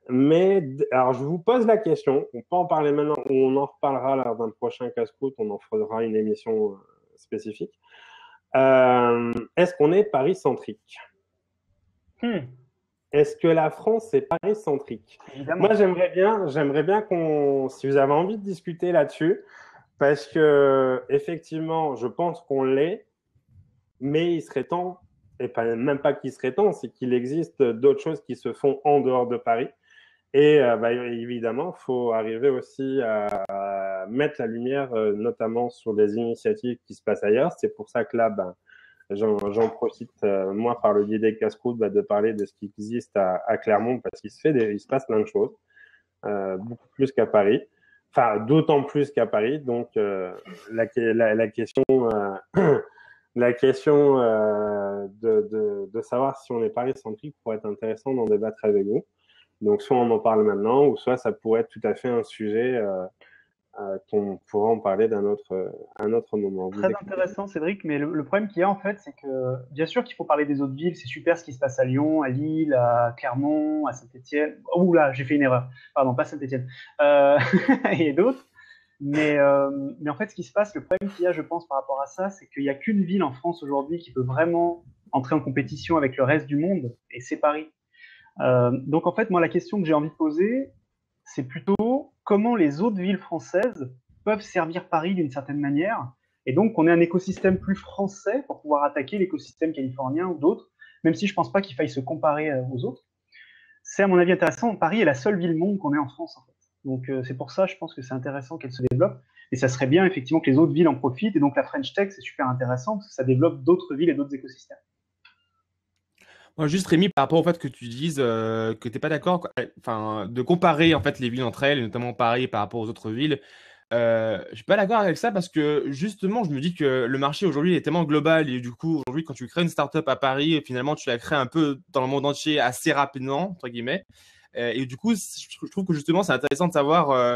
Mais alors, je vous pose la question. On peut en parler maintenant ou on en reparlera lors d'un prochain casse-croûte. On en fera une émission spécifique. Euh, est-ce qu'on est Paris-centrique? Hmm. Est-ce que la France est Paris-centrique? Moi, j'aimerais bien, j'aimerais bien qu'on, si vous avez envie de discuter là-dessus, parce que effectivement, je pense qu'on l'est, mais il serait temps et pas, même pas qui serait temps, c'est qu'il existe d'autres choses qui se font en dehors de Paris. Et euh, bah, évidemment, il faut arriver aussi à, mettre la lumière, euh, notamment sur des initiatives qui se passent ailleurs. C'est pour ça que là, ben, j'en profite, euh, moi, par le biais des casse bah, de parler de ce qui existe à, Clermont, parce qu'il se, fait il se passe plein de choses, beaucoup plus qu'à Paris. Enfin, d'autant plus qu'à Paris. Donc, la, question, la question de, de, de, savoir si on est Paris-centrique pourrait être intéressant d'en débattre avec vous. Donc, soit on en parle maintenant, ou soit ça pourrait être tout à fait un sujet euh, euh, qu'on pourra en parler d'un autre, euh, un autre moment. Très intéressant, Cédric. Mais le, problème qu'il y a, en fait, c'est que bien sûr qu'il faut parler des autres villes. C'est super ce qui se passe à Lyon, à Lille, à Clermont, à Saint-Etienne. Ouh là, j'ai fait une erreur. Pardon, pas Saint-Etienne. Euh, et d'autres. Mais, euh, mais en fait, ce qui se passe, le problème qu'il y a, je pense, par rapport à ça, c'est qu'il n'y a qu'une ville en France aujourd'hui qui peut vraiment entrer en compétition avec le reste du monde, et c'est Paris. Euh, donc en fait, moi, la question que j'ai envie de poser, c'est plutôt comment les autres villes françaises peuvent servir Paris d'une certaine manière, et donc qu'on ait un écosystème plus français pour pouvoir attaquer l'écosystème californien ou d'autres, même si je pense pas qu'il faille se comparer euh, aux autres. C'est à mon avis intéressant. Paris est la seule ville monde qu'on ait en France. En fait. Donc euh, c'est pour ça, je pense que c'est intéressant qu'elle se développe. Et ça serait bien effectivement que les autres villes en profitent. Et donc la French Tech, c'est super intéressant parce que ça développe d'autres villes et d'autres écosystèmes. Moi, juste Rémi, par rapport au fait que tu dises euh, que tu n'es pas d'accord, enfin, de comparer en fait les villes entre elles, et notamment Paris par rapport aux autres villes. Euh, je suis pas d'accord avec ça parce que justement, je me dis que le marché aujourd'hui est tellement global et du coup, aujourd'hui, quand tu crées une startup à Paris, finalement, tu la crées un peu dans le monde entier assez rapidement, entre guillemets. Euh, et du coup, je trouve que justement, c'est intéressant de savoir euh,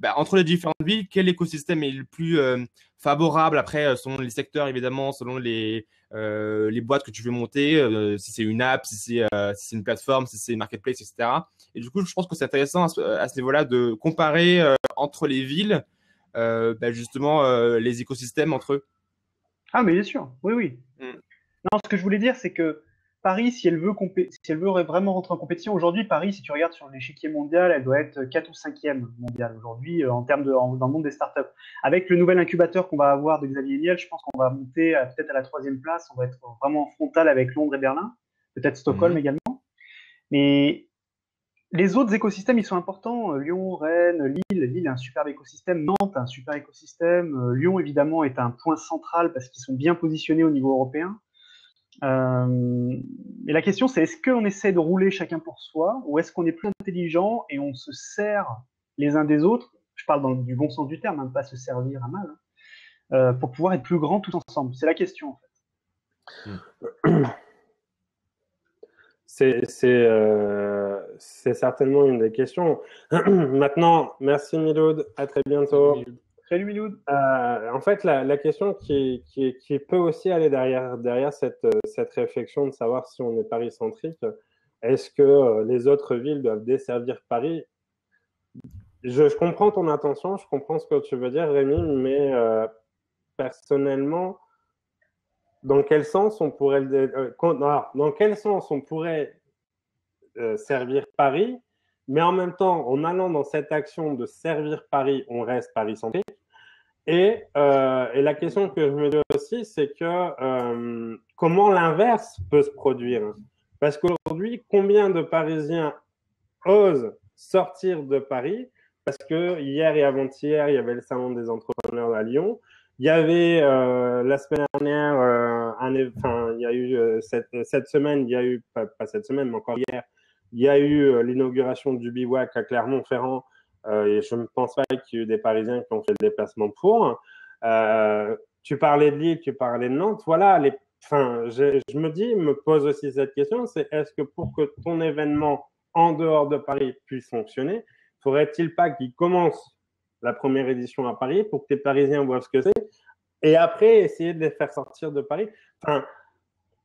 bah, entre les différentes villes, quel écosystème est le plus euh, favorable après, selon les secteurs évidemment, selon les, euh, les boîtes que tu veux monter, si c'est une app, si c'est si une plateforme, si c'est marketplace, etc. Et du coup, je pense que c'est intéressant à ce, niveau-là de comparer entre les villes, bah, justement, les écosystèmes entre eux. Ah, mais bien sûr, oui, oui. Mm. Non, ce que je voulais dire, c'est que Paris, si elle, veut si elle veut vraiment rentrer en compétition, aujourd'hui, Paris, si tu regardes sur l'échiquier mondial, elle doit être 4 ou 5e mondial aujourd'hui euh, en termes de, dans le monde des startups. Avec le nouvel incubateur qu'on va avoir de Xavier Niel, je pense qu'on va monter peut-être à la troisième place, on va être vraiment en frontal avec Londres et Berlin, peut-être Stockholm mhm. également. Mais les autres écosystèmes, ils sont importants. Euh, Lyon, Rennes, Lille. Lille est un super écosystème. Nantes, un super écosystème. Euh, Lyon, évidemment, est un point central parce qu'ils sont bien positionnés au niveau européen. Euh, et la question, c'est est-ce qu'on essaie de rouler chacun pour soi ou est-ce qu'on est plus intelligent et on se sert les uns des autres? Je parle dans du bon sens du terme, hein, pas se servir à mal, hein, euh, pour pouvoir être plus grands tous ensemble. C'est la question en fait. C'est euh, certainement une des questions. Maintenant, merci Miloud, à très bientôt. Salut Miloud. Euh, en fait, la, question qui, peut aussi aller derrière, derrière cette, réflexion de savoir si on est Paris-centrique, est-ce que euh, les autres villes doivent desservir Paris? Je, comprends ton intention, je comprends ce que tu veux dire, Rémi, mais euh, personnellement, dans quel sens on pourrait, euh, euh, servir Paris? Mais en même temps, en allant dans cette action de servir Paris, on reste Paris-centrique. Et, euh, et, la question que je me dis aussi, c'est que euh, comment l'inverse peut se produire? Parce qu'aujourd'hui, combien de Parisiens osent sortir de Paris? Parce que hier et avant-hier, il y avait le salon des entrepreneurs à Lyon. Il y avait euh, la semaine dernière, euh, un, enfin, il y a eu euh, cette, cette semaine, il y a eu pas, pas cette semaine, mais encore hier, il y a eu euh, l'inauguration du bivouac à Clermont-Ferrand et je ne pense pas qu'il y ait eu des Parisiens qui ont fait le déplacement pour. Euh, tu parlais de Lille, tu parlais de Nantes. Voilà, les, enfin, je, me dis, me pose aussi cette question, est-ce que pour que ton événement en dehors de Paris puisse fonctionner, faudrait-il pas qu'il commence la première édition à Paris pour que tes Parisiens voient ce que c'est et après essayer de les faire sortir de Paris?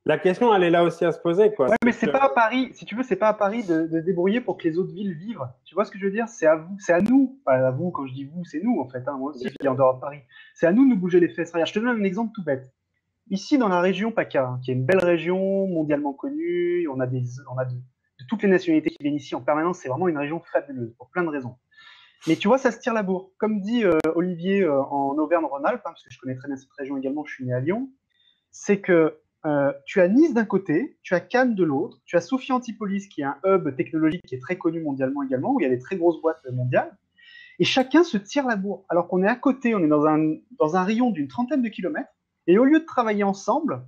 La question, elle est là aussi à se poser, quoi. Ouais, mais c'est pas à Paris, si tu veux, c'est pas à Paris de, de débrouiller pour que les autres villes vivent. Tu vois ce que je veux dire? C'est à vous, c'est à nous. Pas à vous, quand je dis vous, c'est nous, en fait. Hein. Moi aussi, je vis en dehors de Paris. C'est à nous de nous bouger les fesses. Regarde, je te donne un exemple tout bête. Ici, dans la région PACA, hein, qui est une belle région mondialement connue, on a, des, on a de, de toutes les nationalités qui viennent ici en permanence. C'est vraiment une région fabuleuse, pour plein de raisons. Mais tu vois, ça se tire la bourre. Comme dit euh, Olivier euh, en Auvergne-Rhône-Alpes, hein, parce que je connais très bien cette région également, je suis né à Lyon, c'est que euh, tu as Nice d'un côté, tu as Cannes de l'autre, tu as Sophia Antipolis qui est un hub technologique qui est très connu mondialement également, où il y a des très grosses boîtes mondiales, et chacun se tire la bourre. Alors qu'on est à côté, on est dans un, rayon d'une trentaine de kilomètres, et au lieu de travailler ensemble,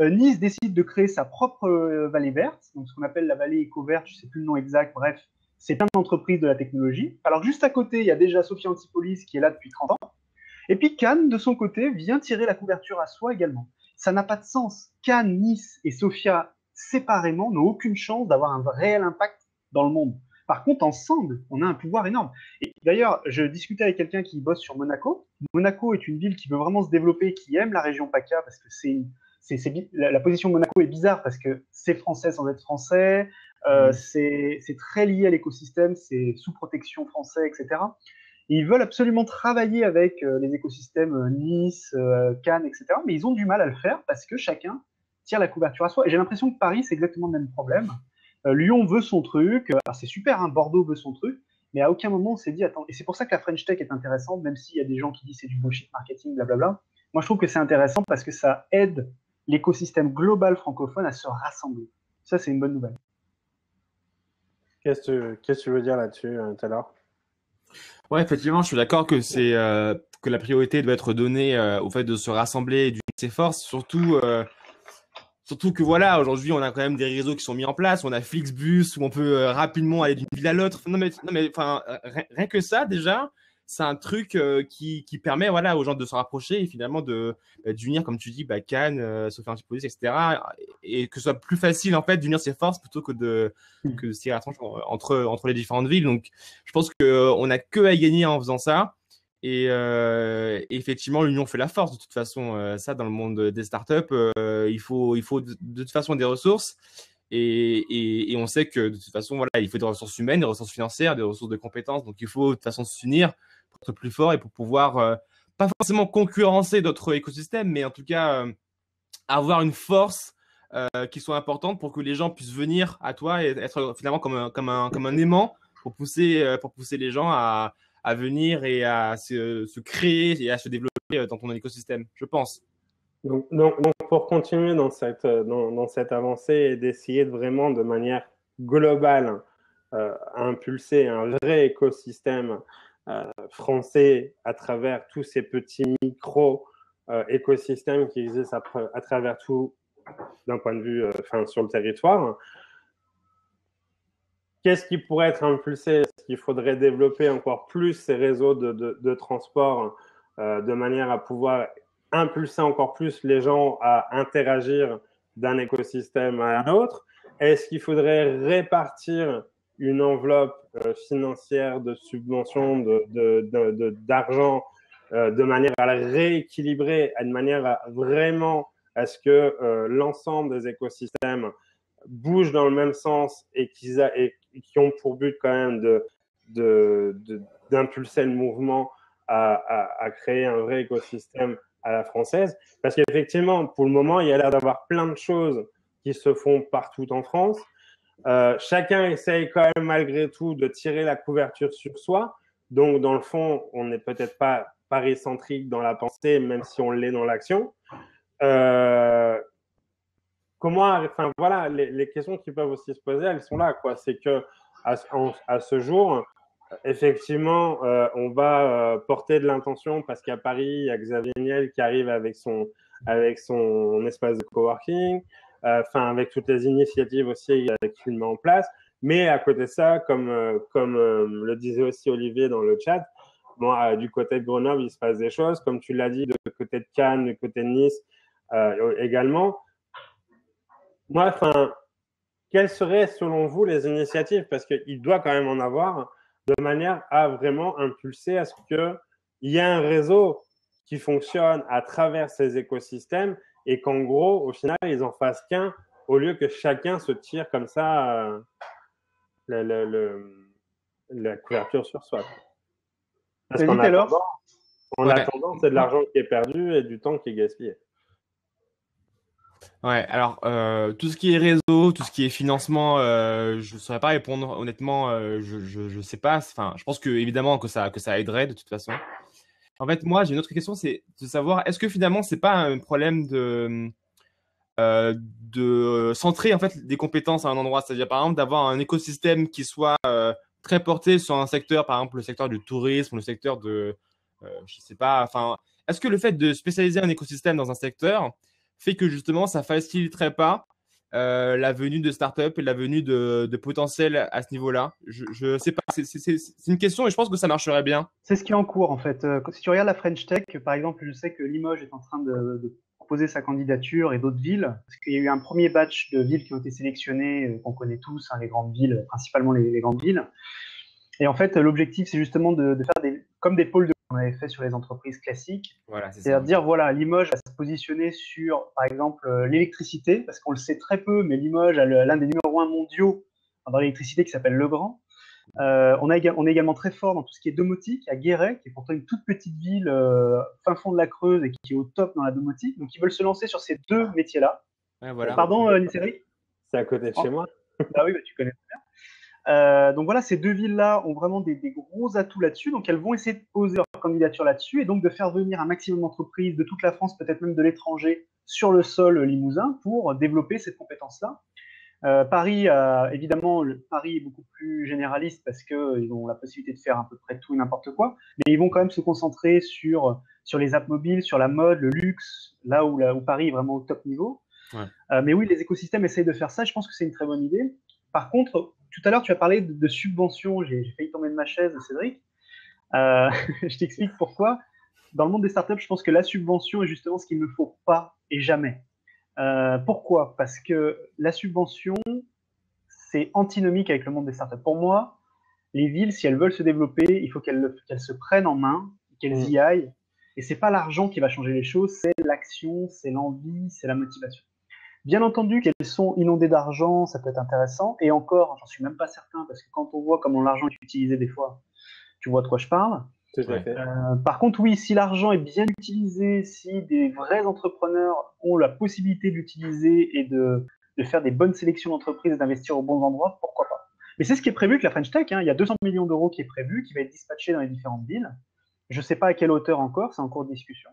euh, Nice décide de créer sa propre euh, vallée verte, donc ce qu'on appelle la vallée éco-verte, je ne sais plus le nom exact, bref, c'est plein d'entreprises de la technologie. Alors juste à côté, il y a déjà Sophia Antipolis qui est là depuis 30 ans, et puis Cannes, de son côté, vient tirer la couverture à soi également. Ça n'a pas de sens. Cannes, Nice et Sofia séparément n'ont aucune chance d'avoir un réel impact dans le monde. Par contre, ensemble, on a un pouvoir énorme. Et d'ailleurs, je discutais avec quelqu'un qui bosse sur Monaco. Monaco est une ville qui veut vraiment se développer, qui aime la région PACA parce que c'est la, la, position de Monaco est bizarre parce que c'est français sans être français, euh, mmh. c'est très lié à l'écosystème, c'est sous protection français, etc ils veulent absolument travailler avec euh, les écosystèmes euh, Nice, euh, Cannes, etc. Mais ils ont du mal à le faire parce que chacun tire la couverture à soi. Et j'ai l'impression que Paris, c'est exactement le même problème. Lyon veut son truc. c'est super, hein, Bordeaux veut son truc. Mais à aucun moment on s'est dit, attends, et c'est pour ça que la French Tech est intéressante, même s'il y a des gens qui disent c'est du bullshit marketing, blablabla. Moi, je trouve que c'est intéressant parce que ça aide l'écosystème global francophone à se rassembler. Ça, c'est une bonne nouvelle. Qu'est-ce que tu veux dire là-dessus, Taylor? Ouais, effectivement, je suis d'accord que c'est euh, que la priorité doit être donnée euh, au fait de se rassembler et d'unir ses forces, surtout euh, surtout que voilà, aujourd'hui, on a quand même des réseaux qui sont mis en place, on a Flixbus où on peut rapidement aller d'une ville à l'autre. Non mais non mais enfin rien que ça déjà, c'est un truc euh, qui, qui, permet voilà, aux gens de se rapprocher et finalement de bah, d'unir, comme tu dis, bah, Cannes, euh, Sophie Antipolis, etc. Et que ce soit plus facile en fait d'unir ses forces plutôt que de mmh. que de tirer entre entre les différentes villes. Donc, je pense qu'on n'a que à gagner en faisant ça. Et, euh, effectivement, l'union fait la force de toute façon. Euh, ça, dans le monde des startups, euh, il faut il faut de, de, toute façon des ressources. Et, et, et, on sait que de toute façon, voilà, il faut des ressources humaines, des ressources financières, des ressources de compétences. Donc, il faut de toute façon s'unir être plus fort et pour pouvoir euh, pas forcément concurrencer d'autres écosystèmes, mais en tout cas euh, avoir une force euh, qui soit importante pour que les gens puissent venir à toi et être finalement comme un, comme un, comme un aimant pour pousser, pour pousser les gens à, à venir et à se, créer et à se développer dans ton écosystème, je pense. Donc, pour continuer dans cette, dans, cette avancée et d'essayer de vraiment de manière globale euh, impulser un vrai écosystème français à travers tous ces petits micro euh, écosystèmes qui existent à, travers tout d'un point de vue euh, enfin, sur le territoire. Qu'est-ce qui pourrait être impulsé? Est-ce qu'il faudrait développer encore plus ces réseaux de, de, de transport de manière à pouvoir impulser encore plus les gens à interagir d'un écosystème à un autre? Est-ce qu'il faudrait répartir une enveloppe euh, financière de subvention, d'argent, de, de, euh, de manière à la rééquilibrer, de manière à vraiment à ce que euh, l'ensemble des écosystèmes bougent dans le même sens et qui ont pour but quand même d'impulser le mouvement à, créer un vrai écosystème à la française. Parce qu'effectivement, pour le moment, il y a l'air d'avoir plein de choses qui se font partout en France. Euh, chacun essaye quand même malgré tout de tirer la couverture sur soi. Donc, dans le fond, on n'est peut-être pas paricentrique dans la pensée, même si on l'est dans l'action. Euh, comment, enfin voilà, les, questions qui peuvent aussi se poser, elles sont là, quoi. C'est que à, ce jour, effectivement, euh, on va porter de l'intention parce qu'à Paris, il y a Xavier Niel qui arrive avec son avec son espace de coworking. Euh, enfin avec toutes les initiatives aussi qu'il met en place. Mais à côté de ça, comme, euh, comme euh, le disait aussi Olivier dans le chat, bon, du côté de Grenoble, il se passe des choses, comme tu l'as dit, du côté de Cannes, du côté de Nice également. Moi, enfin, quelles seraient selon vous les initiatives? Parce qu'il doit quand même en avoir, de manière à vraiment impulser à ce qu'il y ait un réseau qui fonctionne à travers ces écosystèmes et qu'en gros, au final, ils en fassent qu'un au lieu que chacun se tire comme ça euh, le, le, le, la couverture sur soi. Parce qu'en attendant, en ouais. attendant, c'est de l'argent qui est perdu et du temps qui est gaspillé. Ouais, alors euh, tout ce qui est réseau, tout ce qui est financement, euh, je ne saurais pas répondre. Honnêtement, euh, je ne sais pas. Enfin, je pense que évidemment que ça, que ça aiderait de toute façon. En fait, moi, j'ai une autre question, c'est de savoir est-ce que finalement, c'est pas un problème de de centrer en fait des compétences à un endroit, c'est-à-dire par exemple d'avoir un écosystème qui soit très porté sur un secteur, par exemple le secteur du tourisme, le secteur de, je sais pas, enfin, est-ce que le fait de spécialiser un écosystème dans un secteur fait que justement ça faciliterait pas euh, la venue de start-up et la venue de, de potentiel à ce niveau-là Je ne sais pas, c'est une question et je pense que ça marcherait bien. C'est ce qui est en cours en fait. Euh, si tu regardes la French Tech, par exemple, je sais que Limoges est en train de, proposer sa candidature et d'autres villes, parce qu'il y a eu un premier batch de villes qui ont été sélectionnées, euh, qu'on connaît tous, hein, les grandes villes, principalement les, grandes villes. Et en fait, l'objectif, c'est justement de, faire comme des pôles de qu'on avait fait sur les entreprises classiques. Voilà, C'est-à-dire dire, voilà, Limoges va se positionner sur, par exemple, euh, l'électricité, parce qu'on le sait très peu, mais Limoges a l'un des numéros un mondiaux dans l'électricité qui s'appelle Legrand. Euh, on, a, on est également très fort dans tout ce qui est domotique, à Guéret, qui est pourtant une toute petite ville euh, fin fond de la Creuse et qui est au top dans la domotique. Donc, ils veulent se lancer sur ces deux métiers-là. Ouais, voilà. Pardon, euh, C'est à côté de chez moi. Bah oui, bah, tu connais bien. Euh, donc voilà, ces deux villes-là ont vraiment des, des gros atouts là-dessus. Donc elles vont essayer de poser leur candidature là-dessus et donc de faire venir un maximum d'entreprises de toute la France, peut-être même de l'étranger, sur le sol limousin pour développer cette compétence-là. Euh, Paris, euh, évidemment, le, Paris est beaucoup plus généraliste parce qu'ils ont la possibilité de faire à peu près tout et n'importe quoi, mais ils vont quand même se concentrer sur, sur les apps mobiles, sur la mode, le luxe, là où, Paris est vraiment au top niveau. Ouais. Mais oui, les écosystèmes essayent de faire ça. Je pense que c'est une très bonne idée. Par contre, tout à l'heure, tu as parlé de, de subventions. J'ai failli tomber de ma chaise, Cédric. Euh, je t'explique pourquoi. Dans le monde des startups, je pense que la subvention est justement ce qu'il ne faut pas et jamais. Euh, pourquoi? Parce que la subvention, c'est antinomique avec le monde des startups. Pour moi, les villes, si elles veulent se développer, il faut qu'elles qu se prennent en main, qu'elles mmh. y aillent. Et c'est pas l'argent qui va changer les choses, c'est l'action, c'est l'envie, c'est la motivation. Bien entendu qu'elles sont inondées d'argent, ça peut être intéressant. Et encore, j'en suis même pas certain, parce que quand on voit comment l'argent est utilisé des fois, tu vois de quoi je parle. Euh, par contre, oui, si l'argent est bien utilisé, si des vrais entrepreneurs ont la possibilité de l'utiliser et de, de, faire des bonnes sélections d'entreprises et d'investir aux bons endroits, pourquoi pas? Mais c'est ce qui est prévu avec la French Tech. Hein. Il y a 200 millions d'euros qui est prévu, qui va être dispatché dans les différentes villes. Je ne sais pas à quelle hauteur encore, c'est en cours de discussion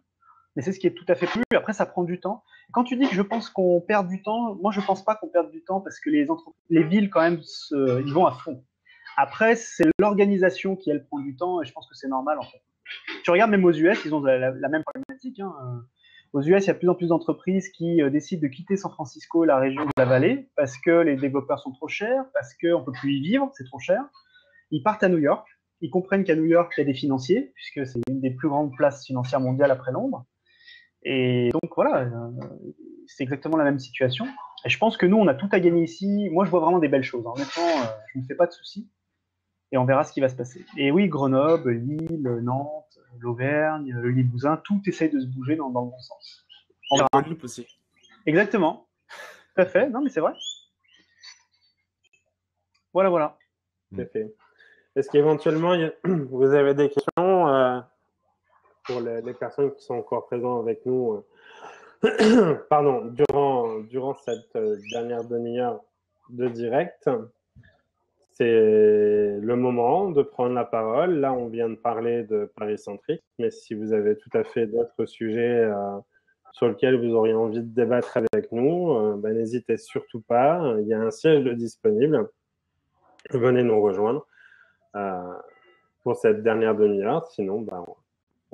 mais c'est ce qui est tout à fait prévu. Après, ça prend du temps. Quand tu dis que je pense qu'on perd du temps, moi, je pense pas qu'on perde du temps parce que les, les villes, quand même, ils vont à fond. Après, c'est l'organisation qui, elle, prend du temps et je pense que c'est normal, en fait. Tu regardes même aux US, ils ont la même problématique. Hein. Aux US, il y a de plus en plus d'entreprises qui euh, décident de quitter San Francisco, la région de la vallée, parce que les développeurs sont trop chers, parce qu'on ne peut plus y vivre, c'est trop cher. Ils partent à New York. Ils comprennent qu'à New York, il y a des financiers, puisque c'est une des plus grandes places financières mondiales après Londres. Et donc voilà, euh, c'est exactement la même situation. Et je pense que nous, on a tout à gagner ici. Moi, je vois vraiment des belles choses. Honnêtement, euh, je ne me fais pas de soucis. Et on verra ce qui va se passer. Et oui, Grenoble, Lille, Nantes, l'Auvergne, le Limousin, tout essaye de se bouger dans, dans le bon sens. On verra. aussi. Exactement. Tout à fait. Non, mais c'est vrai. Voilà, voilà. Tout à fait. Est-ce qu'éventuellement, vous avez des questions pour les, personnes qui sont encore présentes avec nous, euh, pardon, durant, durant cette euh, dernière demi-heure de direct. C'est le moment de prendre la parole. Là, on vient de parler de Paris centrique, mais si vous avez tout à fait d'autres sujets euh, sur lesquels vous auriez envie de débattre avec nous, ben, n'hésitez surtout pas. Il y a un siège disponible. Venez nous rejoindre pour cette dernière demi-heure. Sinon, ben,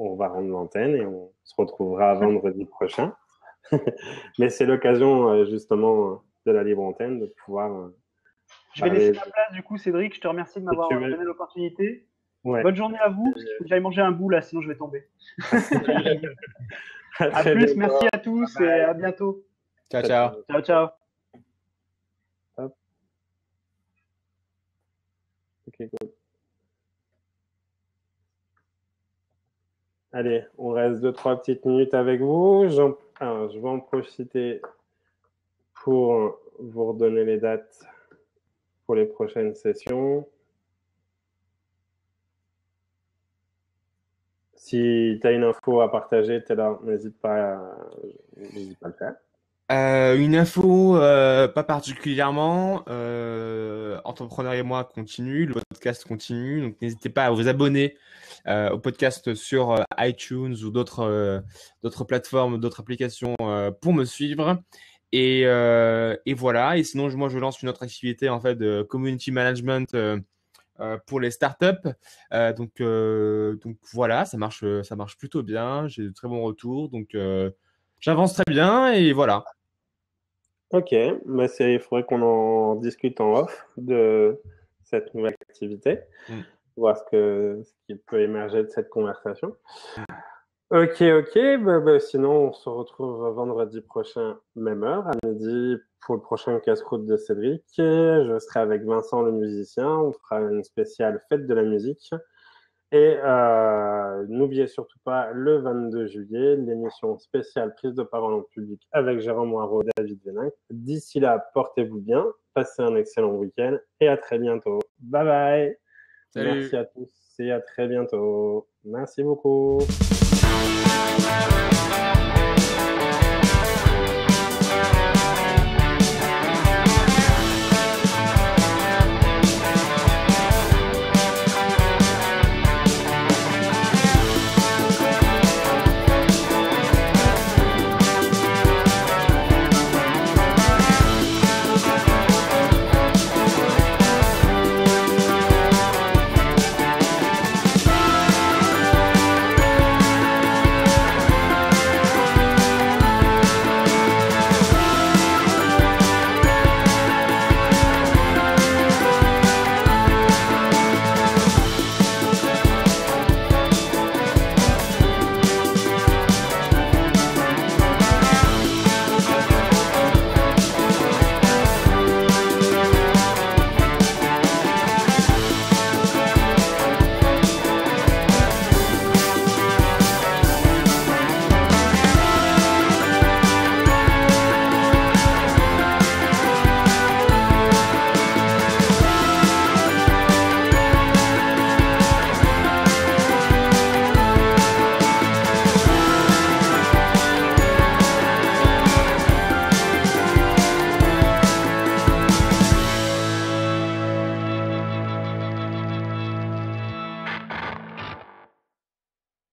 on va rendre l'antenne et on se retrouvera vendredi prochain. Mais c'est l'occasion euh, justement de la libre antenne de pouvoir. Euh, je vais laisser la place du coup, Cédric. Je te remercie de m'avoir donné l'opportunité. Ouais. Bonne journée à vous. Il faut que j'aille manger un bout là, sinon je vais tomber. à plus, merci à tous et à bientôt. Ciao, ciao. Ciao, ciao. Hop. Ok, cool. Allez, on reste deux, trois petites minutes avec vous. Je vais en profiter pour vous redonner les dates pour les prochaines sessions. Si tu as une info à partager, tu es là, n'hésite pas, pas à le faire. Euh, une info, euh, pas particulièrement. Euh, Entrepreneur et moi continue, le podcast continue, donc n'hésitez pas à vous abonner au podcast sur iTunes ou d'autres plateformes, d'autres applications pour me suivre. Et, voilà. Et sinon, moi, je lance une autre activité en fait de community management pour les startups. donc, donc voilà, ça marche, ça marche plutôt bien. J'ai de très bons retours. Donc, j'avance très bien et voilà. Ok, mais il faudrait qu'on en discute en off de cette nouvelle activité, mm. voir ce, que, ce qui peut émerger de cette conversation. Ok, ok, bah, bah, sinon on se retrouve vendredi prochain, même heure, à midi, pour le prochain casse-croûte de Cédric. Je serai avec Vincent le musicien, on fera une spéciale fête de la musique. Et euh, n'oubliez surtout pas le 22 juillet, l'émission spéciale prise de parole en public avec Jérôme Moirot et David Vénin. D'ici là, portez-vous bien, passez un excellent week-end et à très bientôt. Bye bye. Merci à tous et à très bientôt. Merci beaucoup.